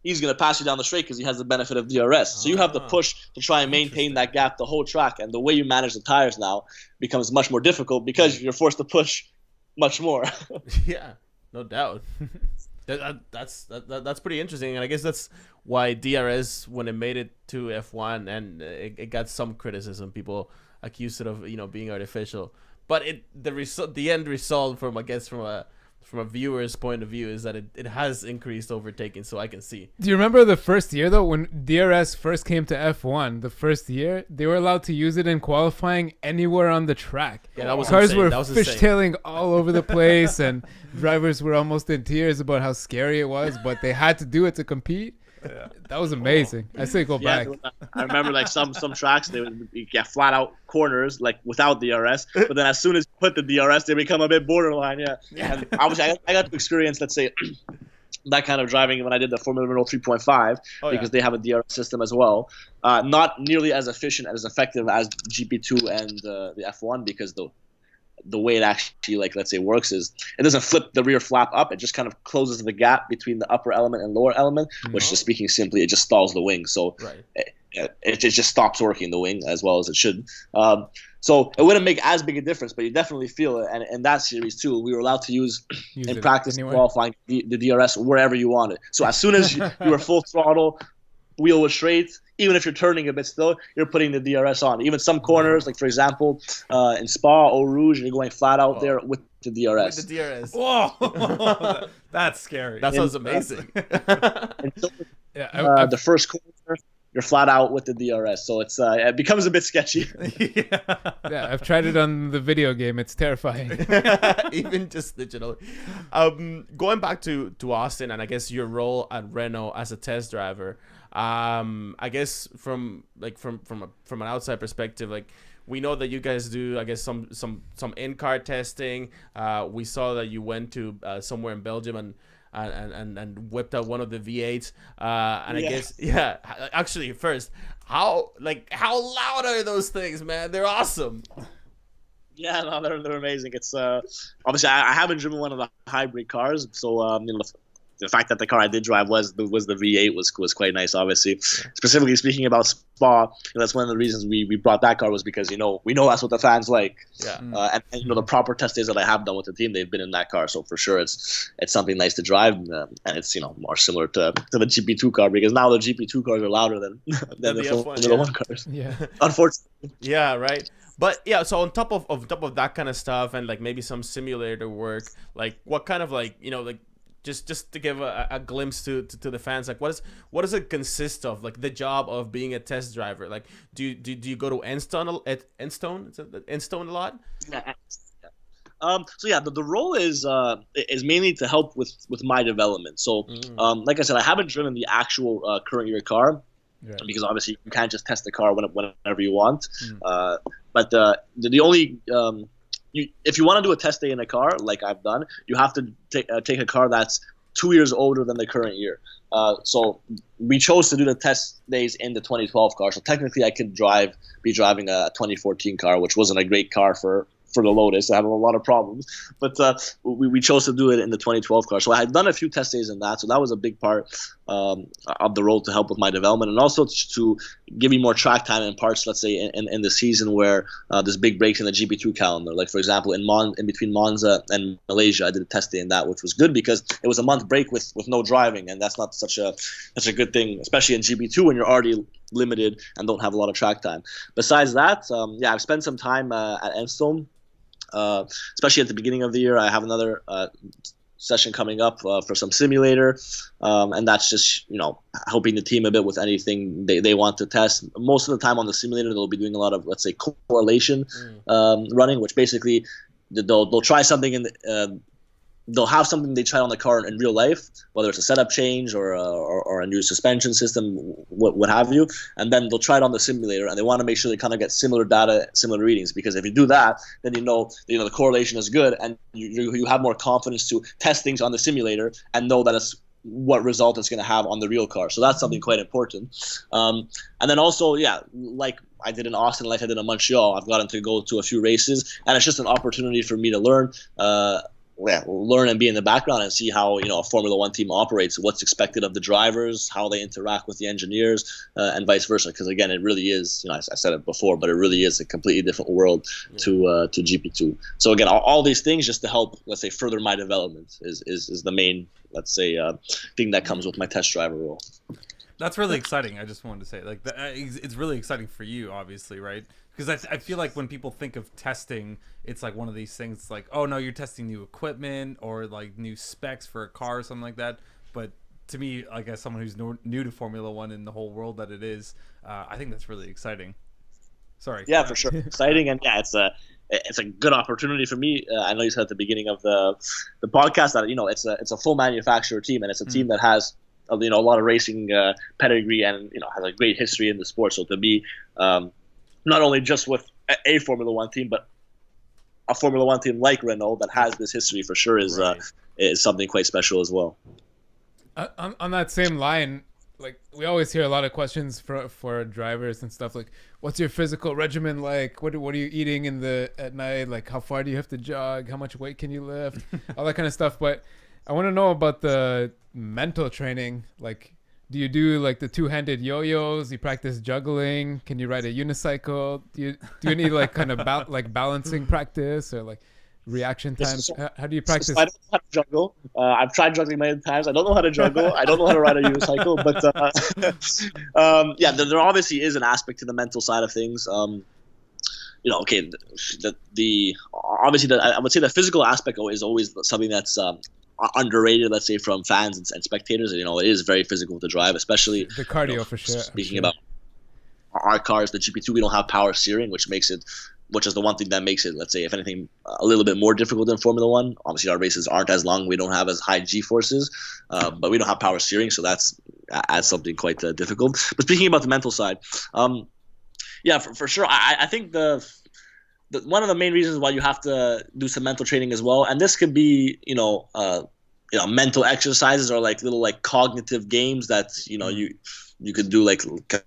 he's going to pass you down the straight because he has the benefit of DRS. So you have to Ah. push to try and maintain that gap the whole track. And the way you manage the tires now becomes much more difficult because you're forced to push much more. yeah, no doubt. that, that, that's that, that, that's pretty interesting, and I guess that's why DRS, when it made it to F1, and it, it got some criticism. People accused it of you know being artificial, but it the result, the end result from I guess from a from a viewer's point of view is that it, it has increased overtaking, so I can see. Do you remember the first year though when DRS first came to F1? The first year they were allowed to use it in qualifying anywhere on the track. Yeah, that was Cars insane. were That fishtailing all over the place, and drivers were almost in tears about how scary it was. But they had to do it to compete. That was amazing. I say go Yeah, back. I remember like some some tracks they would get flat out corners like without the DRS, but then as soon as you put the DRS, they become a bit borderline. Yeah, and obviously I got, I got to experience let's say that kind of driving when I did the Formula Renault 3.5 Oh, because they have a DRS system as well. Uh, not nearly as efficient and as effective as GP2 and uh, the F1 because the the way it actually like let's say works is it doesn't flip the rear flap up it just kind of closes the gap between the upper element and lower element which just speaking simply it just stalls the wing so Right. it, it just stops working the wing as well as it should. Um, so it wouldn't make as big a difference, but you definitely feel it. And in that series too, we were allowed to use Use in practice anywhere. qualifying the, the DRS wherever you wanted. So as soon as you, you were full throttle, wheel was straight, even if you're turning a bit still, you're putting the DRS on. Even some corners, like for example, uh, in Spa Eau Rouge, you're going flat out Oh. there with the DRS. With the DRS. Whoa, that's scary. That sounds amazing. And so, Yeah, I, uh, the first corner, you're flat out with the DRS. So it's uh, it becomes a bit sketchy. yeah. yeah, I've tried it on the video game. It's terrifying. even just digital. Um, going back to to Austin, and I guess your role at Renault as a test driver. Um, I guess from like from from a from an outside perspective, like we know that you guys do, I guess, some some some in car testing. Uh, we saw that you went to uh, somewhere in Belgium and. And, and, and whipped out one of the V8s, uh, and I guess yeah. Actually, first, how like how loud are those things, man? They're awesome. Yeah, no, they're, they're amazing. It's uh, obviously I, I haven't driven one of the hybrid cars, so um, you know, the, the fact that the car I did drive was the was the V8 was was quite nice. Obviously, specifically speaking about Spa, you know, that's one of the reasons we, we brought that car was because you know we know that's what the fans like, Yeah. uh, and, and you know the proper test days that I have done with the team, they've been in that car, so for sure it's it's something nice to drive, um, and it's you know more similar to, to the GP2 car because now the GP2 cars are louder than than the the, F1, Formula yeah. One cars. Yeah. Unfortunately. Yeah, right. But yeah, so on top of, of top of that kind of stuff and like maybe some simulator work, like what kind of like you know like just just to give a, a glimpse to, to, to the fans, like what is what does it consist of? Like the job of being a test driver. Like do you, do, do you go to Enstone a- at Enstone? Enstone a lot? Yeah. Um, so yeah, the, the role is uh, is mainly to help with, with my development. So, Mm. um, like I said, I haven't driven the actual uh, current year car Right. because obviously you can't just test the car whenever you want. Mm. Uh, but uh, the, the only um, you, if you want to do a test day in a car, like I've done, you have to take uh, take a car that's two years older than the current year. Uh, so we chose to do the test days in the 2012 car. So technically, I could drive, be driving a 2014 car, which wasn't a great car for for the Lotus. I had a lot of problems, but uh, we, we chose to do it in the 2012 car. So I had done a few test days in that. So that was a big part um, of the role to help with my development, and also to give me more track time in parts. Let's say in, in, the season where uh, there's big breaks in the GP2 calendar. Like for example, in Mon in between Monza and Malaysia, I did a test day in that, which was good because it was a month break with with no driving, and that's not such a such a good thing, especially in GP2 when you're already limited and don't have a lot of track time. Besides that, um, yeah, I've spent some time uh, at Enstone, uh, especially at the beginning of the year. I have another uh, session coming up uh, for some simulator, um, and that's just you know helping the team a bit with anything they, they want to test. Most of the time on the simulator, they'll be doing a lot of let's say correlation um, running, which basically they'll they'll try something in the, uh, they'll have something they try on the car in real life, whether it's a setup change or a, or, or a new suspension system, what, what have you, and then they'll try it on the simulator, and they want to make sure they kind of get similar data, similar readings, because if you do that, then you know you know the correlation is good, and you you, have more confidence to test things on the simulator and know that it's what result it's going to have on the real car. So that's something quite important. Um, and then also, yeah, like I did in Austin, like I did in Montreal, I've gotten to go to a few races, and it's just an opportunity for me to learn. Uh, learn and be in the background and see how you know a Formula One team operates, what's expected of the drivers, how they interact with the engineers, uh, and vice versa. Because again, it really is. You know, I, I, said it before, but it really is a completely different world yeah. to uh, to GP2. So again, all, all, these things just to help, let's say, further my development is is, is the main, let's say, uh, thing that comes with my test driver role. That's really exciting. I just wanted to say, like, the, uh, it's really exciting for you, obviously, right? Because I, I feel like when people think of testing, it's like one of these things, like, oh no, you're testing new equipment or like new specs for a car or something like that. But to me, like as someone who's no, new to Formula One and the whole world that it is, uh, I think that's really exciting. Sorry. Yeah, for sure, exciting, and yeah, it's a it's a good opportunity for me. Uh, I know you said at the beginning of the the podcast that you know it's a it's a full manufacturer team, and it's a team that has you know a lot of racing uh, pedigree and you know has a great history in the sport. So to be um, not only just with a Formula One team, but a Formula One team like Renault that has this history for sure is right. uh, is something quite special as well. Uh, on, on that same line, like we always hear a lot of questions for for drivers and stuff like, what's your physical regimen like? What what are you eating in the at night? Like how far do you have to jog? How much weight can you lift? All that kind of stuff. But I want to know about the mental training. Like, do you do like the two-handed yo-yos? You practice juggling? Can you ride a unicycle? Do you do any like kind of ba- like balancing practice or like reaction time? So, how, how, do you practice? So I don't know how to juggle. Uh, I've tried juggling many times. I don't know how to juggle. I don't know how to ride a unicycle. But uh, um, yeah, there, there, obviously is an aspect to the mental side of things. Um, you know, okay, the, the obviously the, I would say the physical aspect is always something that's um, underrated, let's say, from fans and, and, spectators. You know, it is very physical to drive, especially the cardio you know, for sure. Speaking sure. about our cars, the GP2, we don't have power steering, which makes it, which is the one thing that makes it, let's say, if anything, a little bit more difficult than Formula One. Obviously, our races aren't as long; we don't have as high G forces, uh, but we don't have power steering, so that's adds something quite uh, difficult. But speaking about the mental side, um, yeah, for, for sure, I, I think the the, one of the main reasons why you have to do some mental training as well, and this could be, you know, uh, you know, mental exercises or like little like cognitive games that you know you you could do like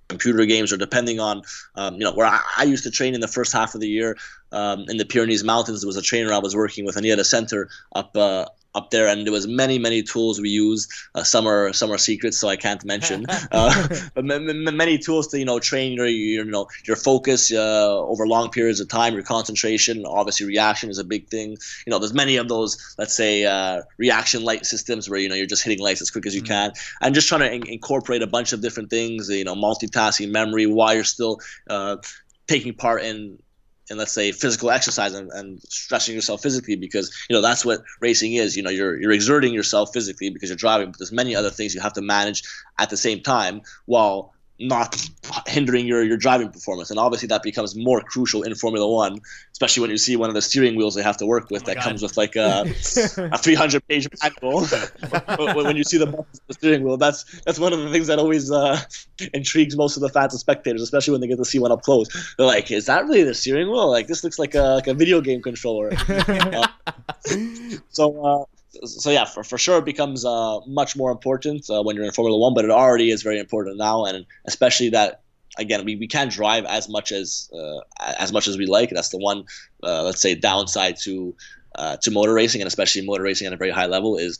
computer games or depending on um, you know where I, I, used to train in the first half of the year um, in the Pyrenees Mountains. There was a trainer I was working with, and he had a center up uh, up there, and there was many many tools we use Uh, some are some are secrets, so I can't mention. uh, but m- m- many tools to you know train your, your you know your focus uh, over long periods of time, your concentration. Obviously, reaction is a big thing. You know, there's many of those. Let's say uh, reaction light systems where you know you're just hitting lights as quick as you mm-hmm. can, and just trying to in- incorporate a bunch of different things. You know, multitasking, memory, while you're still uh, taking part in and let's say physical exercise and, and stressing yourself physically because you know that's what racing is. You know you're you're exerting yourself physically because you're driving but there's many other things you have to manage at the same time while not hindering your, your driving performance. And obviously that becomes more crucial in Formula One, especially when you see one of the steering wheels they have to work with oh that God. comes with like a, a 300 page manual. when you see the, the steering wheel, that's that's one of the things that always uh, intrigues most of the fans and spectators, especially when they get to see one up close. They're like, "Is that really the steering wheel? Like this looks like a like a video game controller." uh, so uh, so yeah, for, for sure it becomes uh, much more important uh, when you're in Formula One, but it already is very important now, and especially that again we, we can't drive as much as uh, as much as we like. That's the one uh, let's say downside to uh, to motor racing and especially motor racing at a very high level is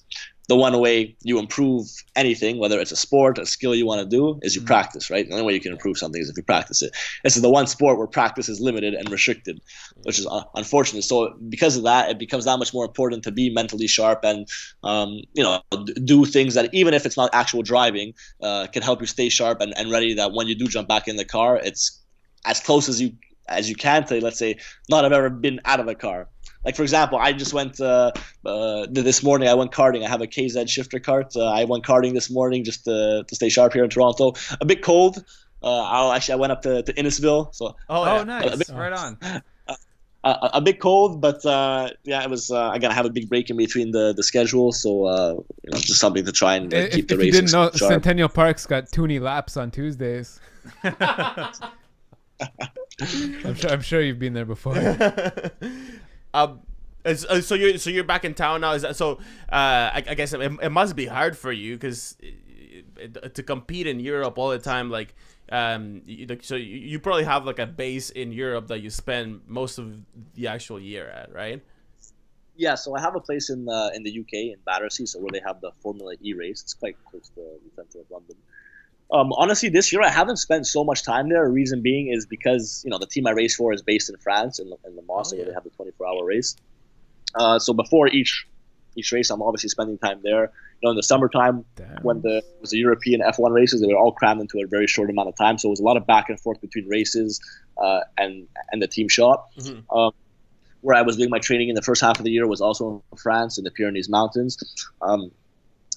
the one way you improve anything, whether it's a sport, a skill you want to do, is you mm-hmm. practice, right? The only way you can improve something is if you practice it. This is the one sport where practice is limited and restricted, which is uh, unfortunate. So because of that, it becomes that much more important to be mentally sharp and, um, you know, do things that even if it's not actual driving, uh, can help you stay sharp and, and ready that when you do jump back in the car, it's as close as you as you can to, let's say, not have ever been out of a car like for example, I just went uh, uh, this morning. I went karting. I have a KZ shifter cart. Uh, I went karting this morning just to, to stay sharp here in Toronto. A bit cold. Uh, I'll actually I went up to, to Innisfil. So oh, oh nice, a bit, right on. A, a, bit cold, but uh, yeah, it was. Uh, gotta have a big break in between the, the schedule, so uh, you know, just something to try and if, keep the race. If you didn't know, sharp. Centennial Park's got Toonie laps on Tuesdays. I'm sure. I'm sure you've been there before. um, uh, so you're so you're back in town now. Is that, so? Uh, I, I guess it, it, must be hard for you because to compete in Europe all the time, like, um, so you probably have like a base in Europe that you spend most of the actual year at, right? Yeah, so I have a place in the in the UK in Battersea, so where they have the Formula E race. It's quite close to the center of London. Um, honestly, this year I haven't spent so much time there. reason being is because you know the team I race for is based in France in, in Le Mans, oh, yeah. where they have the 24 hour race. Uh, so before each each race, I'm obviously spending time there. You know, in the summertime Damn. when the was the European F1 races, they were all crammed into a very short amount of time. So it was a lot of back and forth between races uh, and and the team shop. Mm-hmm. Um, where I was doing my training in the first half of the year was also in France in the Pyrenees Mountains. Um,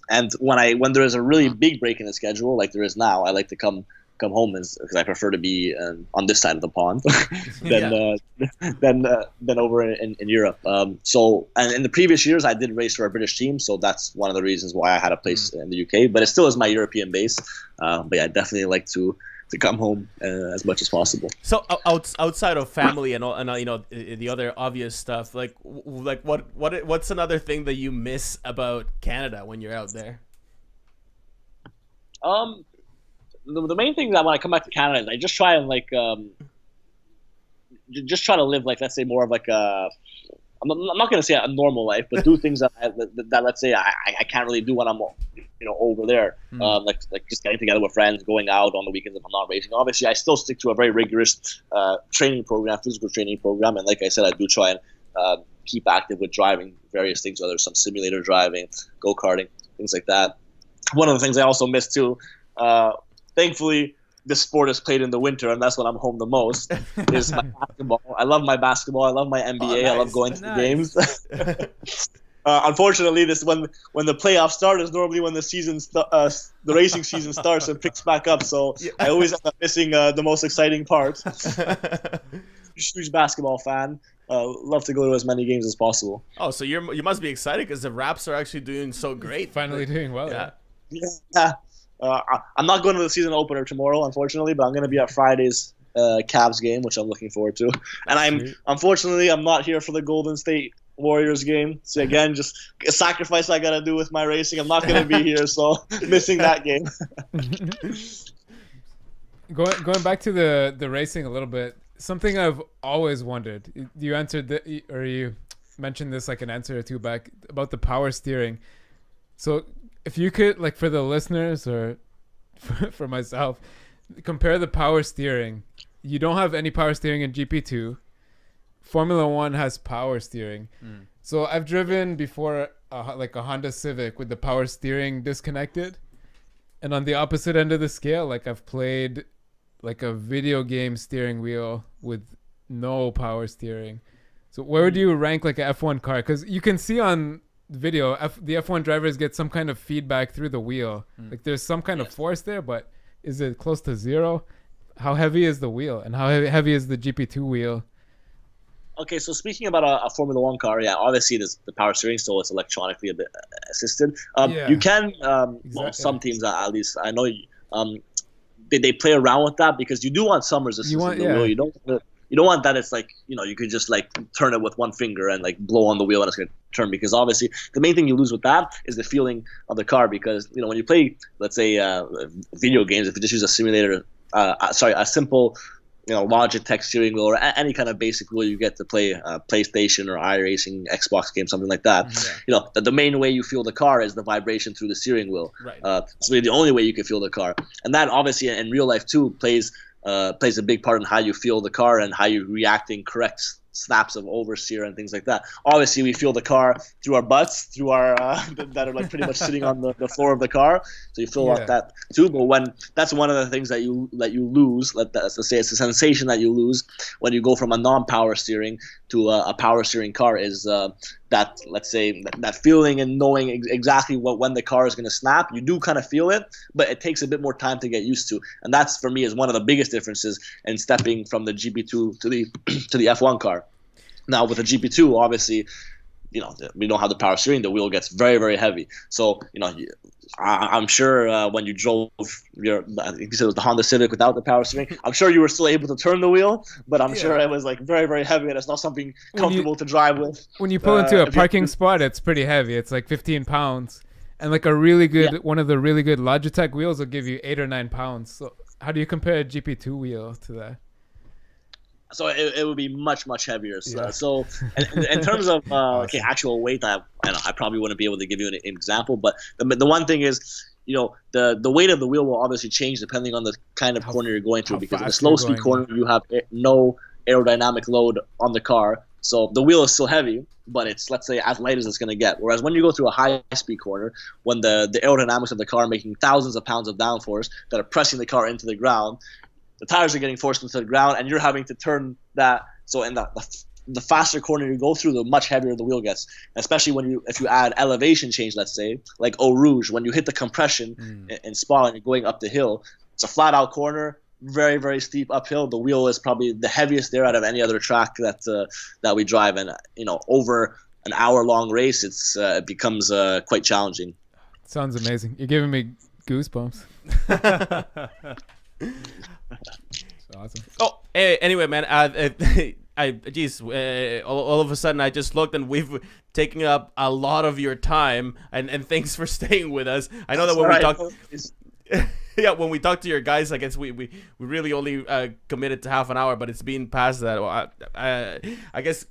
and when I when there is a really big break in the schedule, like there is now, I like to come come home because I prefer to be um, on this side of the pond than yeah. uh, than uh, than over in, in Europe. Um, so, and in the previous years, I did race for a British team, so that's one of the reasons why I had a place mm. in the UK. But it still is my European base. Uh, but yeah, I definitely like to to come home uh, as much as possible. So out, outside of family and all, and you know the other obvious stuff, like like what what what's another thing that you miss about Canada when you're out there? Um, the, the main thing that when I come back to Canada is I just try and like um, just try to live like let's say more of like a I'm not, I'm not going to say a normal life, but do things that, I, that, that, let's say I, I can't really do when I'm you know over there. Mm. Um, like like just getting together with friends, going out on the weekends if I'm not racing. Obviously, I still stick to a very rigorous uh, training program, physical training program, and like I said, I do try and uh, keep active with driving various things, whether it's some simulator driving, go karting, things like that. One of the things I also miss too. Uh, thankfully, this sport is played in the winter, and that's when I'm home the most. is my basketball. I love my basketball. I love my NBA. Oh, nice. I love going to nice. the games. uh, unfortunately, this when when the playoffs start is normally when the season st- uh, the racing season starts and picks back up. So yeah. I always end up missing uh, the most exciting part. Huge basketball fan. Uh, love to go to as many games as possible. Oh, so you're you must be excited because the Raps are actually doing so great. Finally doing well. Yeah. Yeah. Uh, I'm not going to the season opener tomorrow, unfortunately, but I'm going to be at Friday's uh, Cavs game, which I'm looking forward to. And I'm unfortunately I'm not here for the Golden State Warriors game. So again, just a sacrifice I gotta do with my racing. I'm not gonna be here, so missing that game. going going back to the the racing a little bit something i've always wondered you answered the, or you mentioned this like an answer or two back about the power steering so if you could like for the listeners or for, for myself compare the power steering. You don't have any power steering in gp2 formula one has power steering. So i've driven before uh, like a honda civic with the power steering disconnected. And on the opposite end of the scale like i've played like a video game steering wheel with no power steering. So where would you rank like a f1 car? Because you can see on video F- the f1 drivers get some kind of feedback through the wheel like there's some kind of force there but is it close to zero how heavy is the wheel and how heavy, heavy is the gp2 wheel Okay, so speaking about a, a Formula One car, yeah, obviously there's the power steering, so it's electronically a bit uh, assisted. Um, Yeah. You can, um, well, some teams uh, at least, I know, um, they, they play around with that because you do want some resistance You want- in the yeah. wheel. You don't. You don't want that. It's like you know you could just like turn it with one finger and like blow on the wheel and it's gonna turn because obviously the main thing you lose with that is the feeling of the car because you know when you play let's say uh, video games if you just use a simulator uh, uh, sorry a simple you know Logitech steering wheel or a- any kind of basic wheel you get to play uh, PlayStation or iRacing Xbox game something like that you know the, the main way you feel the car is the vibration through the steering wheel Right. uh, it's really the only way you can feel the car, and that obviously in real life too plays uh, plays a big part in how you feel the car and how you react in correct snaps of oversteer and things like that. Obviously, we feel the car through our butts, through our uh, that are like pretty much sitting on the, the floor of the car, so you feel Yeah. like that too. But when that's one of the things that you that you lose. Let that, let's say it's a sensation that you lose when you go from a non-power steering to a, a power steering car is uh, that let's say that, feeling and knowing ex- exactly what when the car is going to snap you do kind of feel it but it takes a bit more time to get used to. And that's for me is one of the biggest differences in stepping from the gp2 to the to the f1 car. Now with the gp2 obviously you know we don't have the power steering the wheel gets very very heavy so you know I, I'm sure uh, when you drove your, I think you said it was the Honda Civic without the power steering. I'm sure you were still able to turn the wheel, but I'm sure it was like very, very heavy, and it's not something When you- comfortable to drive with. when you pull Uh, into a you- parking spot it's pretty heavy it's like 15 pounds and like a really good Yeah. one of the really good logitech wheels will give you eight or nine pounds so how do you compare a gp2 wheel to that so it, it would be much much heavier. So, Yeah. so in, in terms of uh, okay actual weight, I I, know, I probably wouldn't be able to give you an, an example, but the, the one thing is. You know the the weight of the wheel will obviously change depending on the kind of How- corner you're going through. Because in a slow speed corner, you have no aerodynamic load on the car, so the wheel is still heavy, but it's let's say as light as it's going to get. Whereas when you go through a high speed corner, when the the aerodynamics of the car are making thousands of pounds of downforce that are pressing the car into the ground, the tires are getting forced into the ground, and you're having to turn that. So in the, the the faster corner you go through, the much heavier the wheel gets. Especially when you if you add elevation change, let's say like Eau Rouge, when you hit the compression in, in Spa and you're going up the hill, it's a flat out corner, very very steep uphill. The wheel is probably the heaviest there out of any other track that uh, that we drive, and uh, you know over an hour long race, it's uh, it becomes uh, quite challenging. sounds amazing you're giving me goosebumps awesome Oh, anyway, man. Uh, I, geez, uh, all, all of a sudden I just looked and we've taken up a lot of your time, and, and thanks for staying with us. I know that when we Alright, talk, yeah, when we talk to your guys, I guess we we, we really only uh, committed to half an hour, but it's been past that. Well, I, I, I guess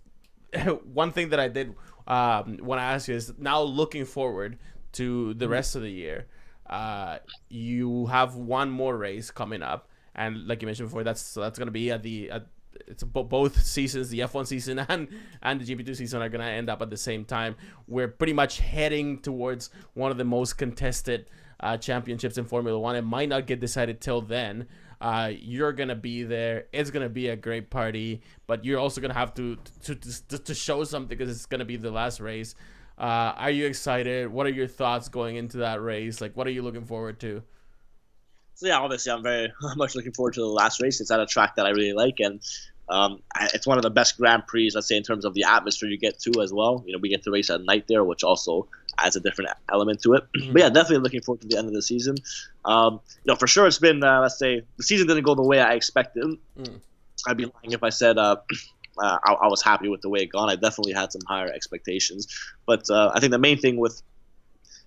one thing that I did um, want to ask you is now looking forward to the rest of the year. Uh, you have one more race coming up, and like you mentioned before, that's so that's gonna be at the at, it's bo- both seasons, the F1 season and and the GP2 season are gonna end up at the same time. We're pretty much heading towards one of the most contested uh, championships in Formula One. It might not get decided till then. Uh, you're gonna be there. It's gonna be a great party, but you're also gonna have to to to, to show something because it's gonna be the last race. Uh, are you excited? What are your thoughts going into that race? Like, what are you looking forward to? So yeah, obviously I'm very much looking forward to the last race. It's at a track that I really like, and um, it's one of the best Grand Prix, let's say, in terms of the atmosphere you get to as well. You know, we get to race at night there, which also adds a different element to it. but yeah, definitely looking forward to the end of the season. Um, you know, for sure, it's been uh, let's say the season didn't go the way I expected. Mm. I'd be lying if I said uh, uh, I, I was happy with the way it gone. I definitely had some higher expectations, but uh, I think the main thing with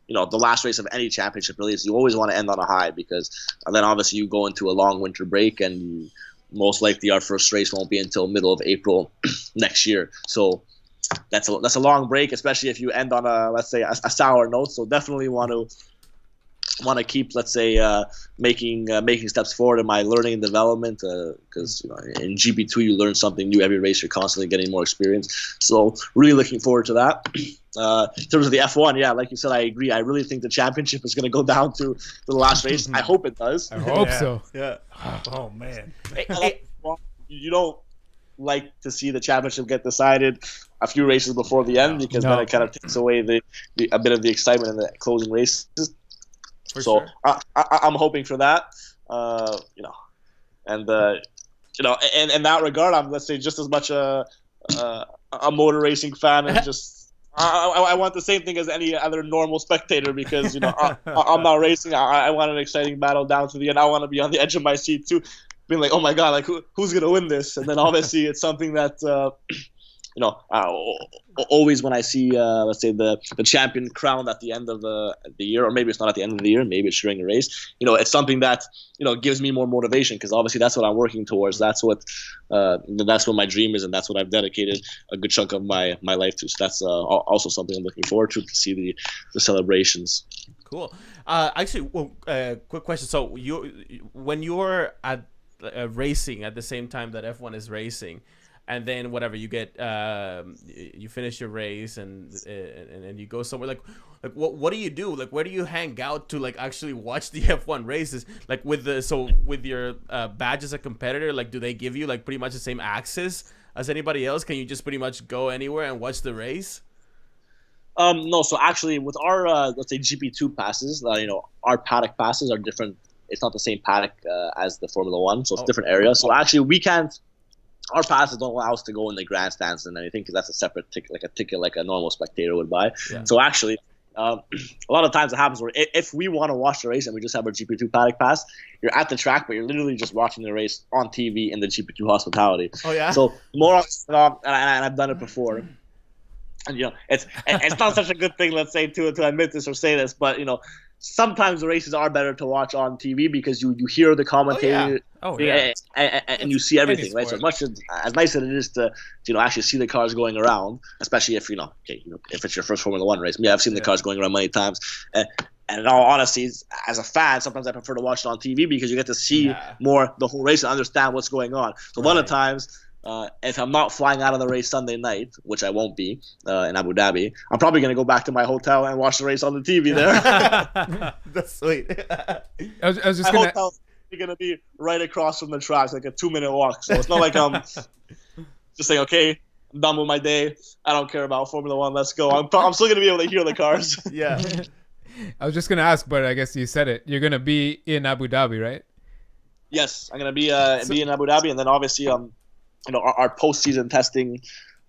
you know the last race of any championship really is you always want to end on a high because then obviously you go into a long winter break and most likely our first race won't be until middle of April next year. So that's a that's a long break, especially if you end on a let's say a, a sour note. So definitely want to want to keep let's say uh, making uh, making steps forward in my learning and development because you know, in GP2 you learn something new every race. You're constantly getting more experience. So really looking forward to that. Uh, in terms of the F1, yeah, like you said, I agree. I really think the championship is going to go down to, to the last race. I hope it does. I hope Yeah. so. Yeah. Oh man. you don't like to see the championship get decided a few races before the end because No. then it kind of takes away the, the a bit of the excitement in the closing races. For so sure. I, I, I'm hoping for that. Uh, you know, and uh, you know, in, in that regard, I'm let's say just as much a a, a motor racing fan and just. I, I, I want the same thing as any other normal spectator because you know I, I'm not racing. I, I want an exciting battle down to the end. I want to be on the edge of my seat too, being like, oh my god, like who, who's gonna win this? And then obviously it's something that uh, you know uh, always when I see uh, let's say the the champion crowned at the end of the the year, or maybe it's not at the end of the year, maybe it's during a race. You know, it's something that you know gives me more motivation because obviously that's what I'm working towards. That's what uh, that's what my dream is, and that's what I've dedicated a good chunk of my my life to. So that's uh, also something I'm looking forward to to see the the celebrations. Cool. Uh, actually, well, uh, quick question. So you, when you're at uh, racing at the same time that F1 is racing, and then whatever you get, um, y- you finish your race and uh, and, and you go somewhere like, like what what do you do? Like where do you hang out to like actually watch the F1 races? Like with the so with your uh, badge as a competitor, like do they give you like pretty much the same access as anybody else? Can you just pretty much go anywhere and watch the race? Um, no, so actually, with our uh, let's say GP2 passes, uh, you know, our paddock passes are different. It's not the same paddock uh, as the Formula One, so it's Oh. different areas. So actually, we can't. Our passes don't allow us to go in the grandstands and anything because that's a separate ticket, like a ticket like a normal spectator would buy. Yeah. So actually, um, a lot of times it happens where if we want to watch the race and we just have our GP2 paddock pass, you're at the track, but you're literally just watching the race on TV in the GP2 hospitality. Oh yeah. So more often than not, and, I, and I've done it before. And you know, it's it's not such a good thing, let's say, to to admit this or say this, but you know, sometimes the races are better to watch on TV because you you hear the commentator Oh yeah. and, and, and you see everything, right? So as much as as nice as it is to you know actually see the cars going around, especially if you know, okay, you know if it's your first Formula One race. Yeah, I've seen the Yeah. cars going around many times. Uh, and in all honesty, as a fan, sometimes I prefer to watch it on TV because you get to see Yeah. more the whole race and understand what's going on. So a lot of times, uh, if I'm not flying out of the race Sunday night, which I won't be uh, in Abu Dhabi, I'm probably going to go back to my hotel and watch the race on the TV there. That's sweet. I was, I was just my gonna. hotel's going to be right across from the tracks, like a two minute walk. So it's not like I'm just saying, okay, I'm done with my day. I don't care about Formula One. Let's go. I'm, I'm still going to be able to hear the cars. yeah. I was just gonna ask, but I guess you said it. You're gonna be in Abu Dhabi, right? yes, I'm going to be uh, be in Abu Dhabi, and then obviously, um, you know, our, our postseason testing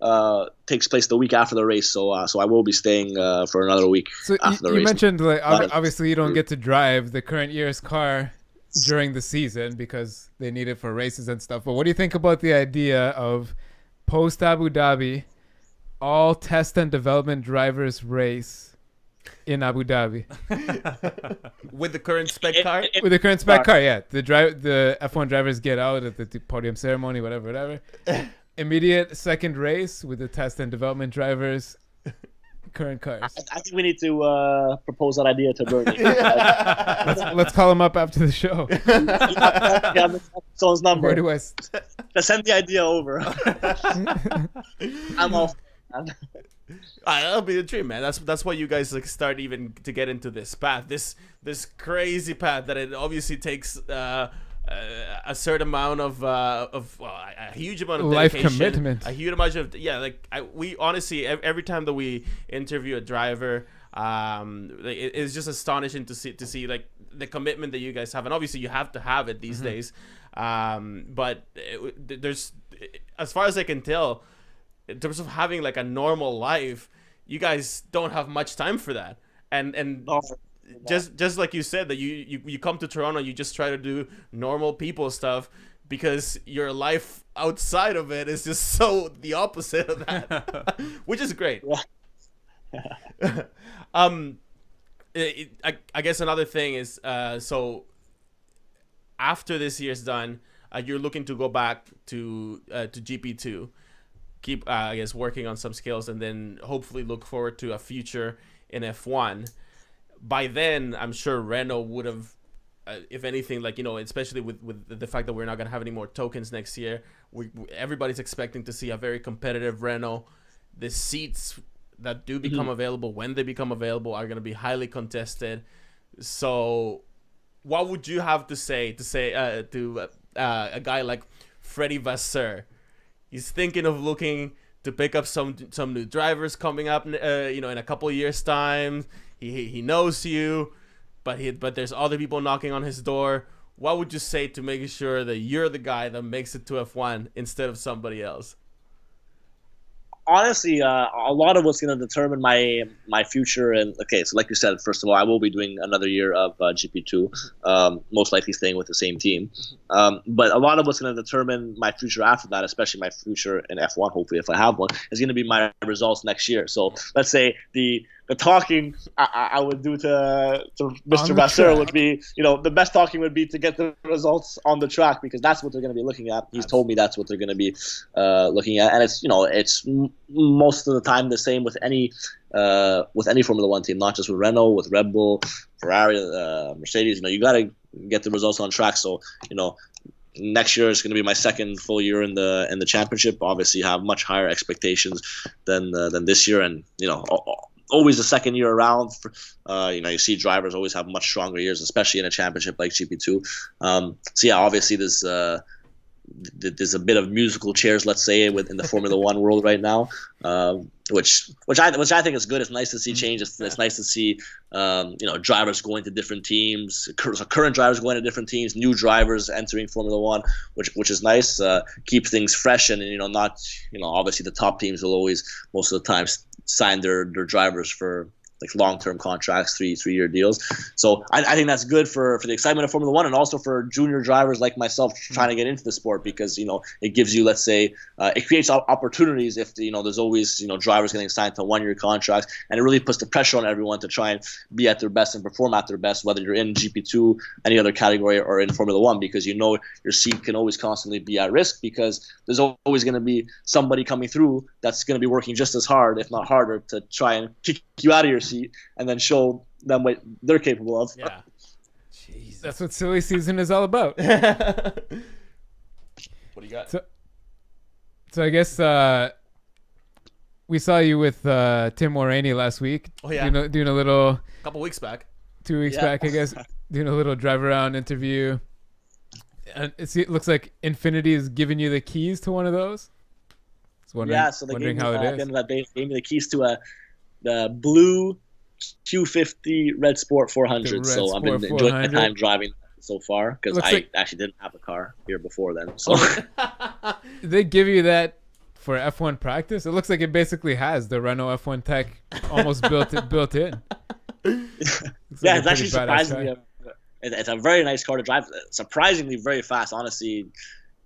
uh, takes place the week after the race. So, uh, so I will be staying uh, for another week So you, after the you mentioned like ob- obviously you don't get to drive the current year's car during the season because they need it for races and stuff. But what do you think about the idea of post Abu Dhabi, all test and development drivers race in Abu Dhabi With the current spec It- car. it- with the current spec Car. car? Yeah, the drive the F1 drivers get out at the podium ceremony, whatever, whatever. Immediate second race with the test and development drivers, current cars. I, I think we need to uh, propose that idea to Bernie. Let's, let's call him up after the show. yeah, that's someone's number. Where do I? s- Just send the idea over. I'm all. Man. Ah, that'll be the dream, man. That's that's why you guys like start even to get into this path, this this crazy path that it obviously takes uh, uh, a certain amount of uh, of well, a huge amount of Life dedication, commitment. a huge amount of yeah. Like I, we honestly every time that we interview a driver, um, it- it's just astonishing to see to see like the commitment that you guys have, and obviously you have to have it these days. Um, but it, there's as far as I can tell in terms of having like a normal life, you guys don't have much time for that. And and just just like you said that you, you you come to Toronto, you just try to do normal people stuff because your life outside of it is just so the opposite of that, which is great. um, it, it, I I guess another thing is uh so after this year's done, uh, you're looking to go back to uh, to GP two, keep uh, I guess working on some skills, and then hopefully look forward to a future in F one. By then, I'm sure Renault would have, uh, if anything, like you know, especially with with the fact that we're not gonna have any more tokens next year, we everybody's expecting to see a very competitive Renault. The seats that do become available when they become available are gonna be highly contested. So what would you have to say to say uh, to uh, a guy like Freddie Vasseur? He's thinking of looking to pick up some some new drivers coming up, uh, you know, in a couple years' time. He he knows you, but he but there's other people knocking on his door. What would you say to making sure that you're the guy that makes it to F1 instead of somebody else? Honestly, uh, a lot of what's going to determine my my future. And okay, so like you said, first of all, I will be doing another year of uh, GP2, um, most likely staying with the same team. Um, but a lot of what's going to determine my future after that, especially my future in F1, hopefully if I have one, is going to be my results next year. So let's say the the talking I, I would do to, to Mr. Vasseur would be, you know, the best talking would be to get the results on the track because that's what they're going to be looking at. He's told me that's what they're going to be uh, looking at, and it's you know it's m- most of the time the same with any uh, with any Formula One team, not just with Renault, with Red Bull, Ferrari, uh, Mercedes. You know, you got to get the results on track. So you know, next year is going to be my second full year in the in the championship. Obviously, have much higher expectations than uh, than this year, and you know, always the second year around. Uh, you know, you see drivers always have much stronger years, especially in a championship like GP2. Um, so yeah, obviously there's uh, there's a bit of musical chairs, let's say, within the Formula One world right now, um, which which I which I think is good. It's nice to see change. It's, it's nice to see um, you know drivers going to different teams, current drivers going to different teams, new drivers entering Formula One, which which is nice. Uh, keep things fresh and you know not you know obviously the top teams will always most of the time sign their their drivers for like long-term contracts, three three-year deals. So I, I, think that's good for, for the excitement of Formula One and also for junior drivers like myself trying to get into the sport because you know it gives you, let's say, uh, it creates opportunities if you know there's always you know drivers getting signed to one-year contracts and it really puts the pressure on everyone to try and be at their best and perform at their best, whether you're in GP2, any other category, or in Formula One, because you know your seat can always constantly be at risk because there's always going to be somebody coming through that's going to be working just as hard, if not harder, to try and kick you out of your seat and then show them what they're capable of. Yeah. Jesus. That's what silly season is all about. what do you got? So, so I guess uh, we saw you with uh, Tim Mulroney last week. Oh yeah, doing a, doing a little. A couple weeks back. Two weeks Yeah. back, I guess, doing a little drive around interview. And it's, it looks like Infiniti is giving you the keys to one of those. Wondering, yeah, so they wondering gave me, how uh, it at the is. end of that day, they gave me the keys to a the blue Q50 Red Sport 400. The so Red I've been enjoying my time driving so far because I like- actually didn't have a car here before then. So Did oh. they give you that for F1 practice? It looks like it basically has the Renault F1 tech almost built it built in. Looks yeah, like it's actually surprisingly a, it's a very nice car to drive. Surprisingly very fast. Honestly,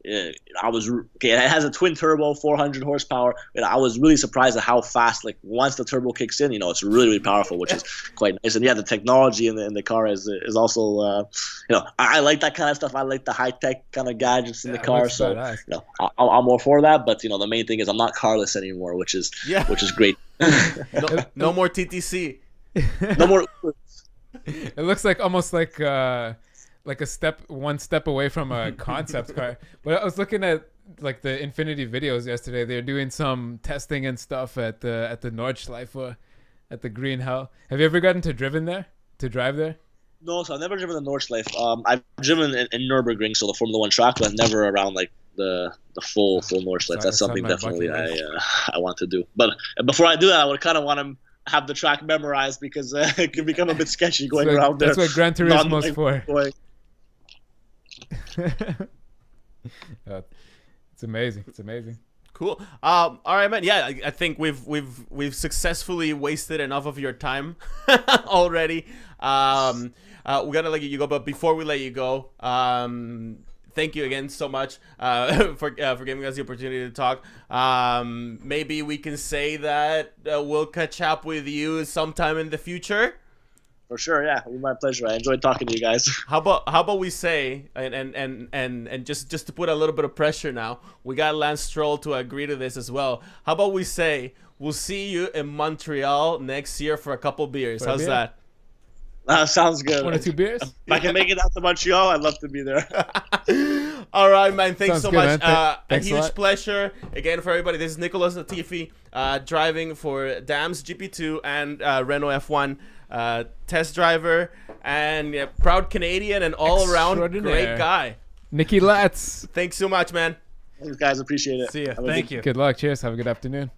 I was okay. It has a twin turbo, 400 horsepower. And I was really surprised at how fast. Like once the turbo kicks in, you know, it's really really powerful, which is quite nice. And yeah, the technology in the in the car is is also uh, you know I, I like that kind of stuff. I like the high tech kind of gadgets in Yeah, the car. So badass. you know, I, I'm I'm more for that. But you know, the main thing is I'm not carless anymore, which is Yeah. which is great. No, no more TTC. no more. It looks like almost like uh like a step one step away from a concept car. But I was looking at like the Infiniti videos yesterday. They're doing some testing and stuff at the at the Nordschleife at the Green Hell. Have you ever gotten to driven there? To drive there? No, so I've never driven the Nordschleife. Um, I've driven in, in Nurburgring, so the Formula One track, but never around like the the full full Nordschleife. That's something definitely I uh, I want to do. But uh, before I do that, I would kind of want to have the track memorized because uh, it can become a bit sketchy going That's around there. That's what Gran Turismo's Non- for. Going- Uh, it's amazing. It's amazing. Cool. Um, all right, man. Yeah, I, I think we've we've we've successfully wasted enough of your time already. Um, uh, we gotta let you go, but before we let you go, um, thank you again so much uh, for uh, for giving us the opportunity to talk. Um, maybe we can say that uh, we'll catch up with you sometime in the future. For sure, yeah, it'd be my pleasure. I enjoyed talking to you guys. How about how about we say and and and and, and just just to put a little bit of pressure now, we got Lance Stroll to agree to this as well. How about we say we'll see you in Montreal next year for a couple beers? For How's beer? that? Uh, sounds good. One or two beers. If I can make it out to Montreal, I'd love to be there. All right, man. Thanks Sounds so good, much. Th- Uh, a thanks a huge lot. pleasure again for everybody. This is Nicholas Latifi uh, driving for DAMS GP2 and uh, Renault F1 uh, test driver and yeah, proud Canadian and all around great guy. Nikki Latz. Thanks so much, man. Thanks, guys. Appreciate it. See you. Thank good- you. Good luck. Cheers. Have a good afternoon.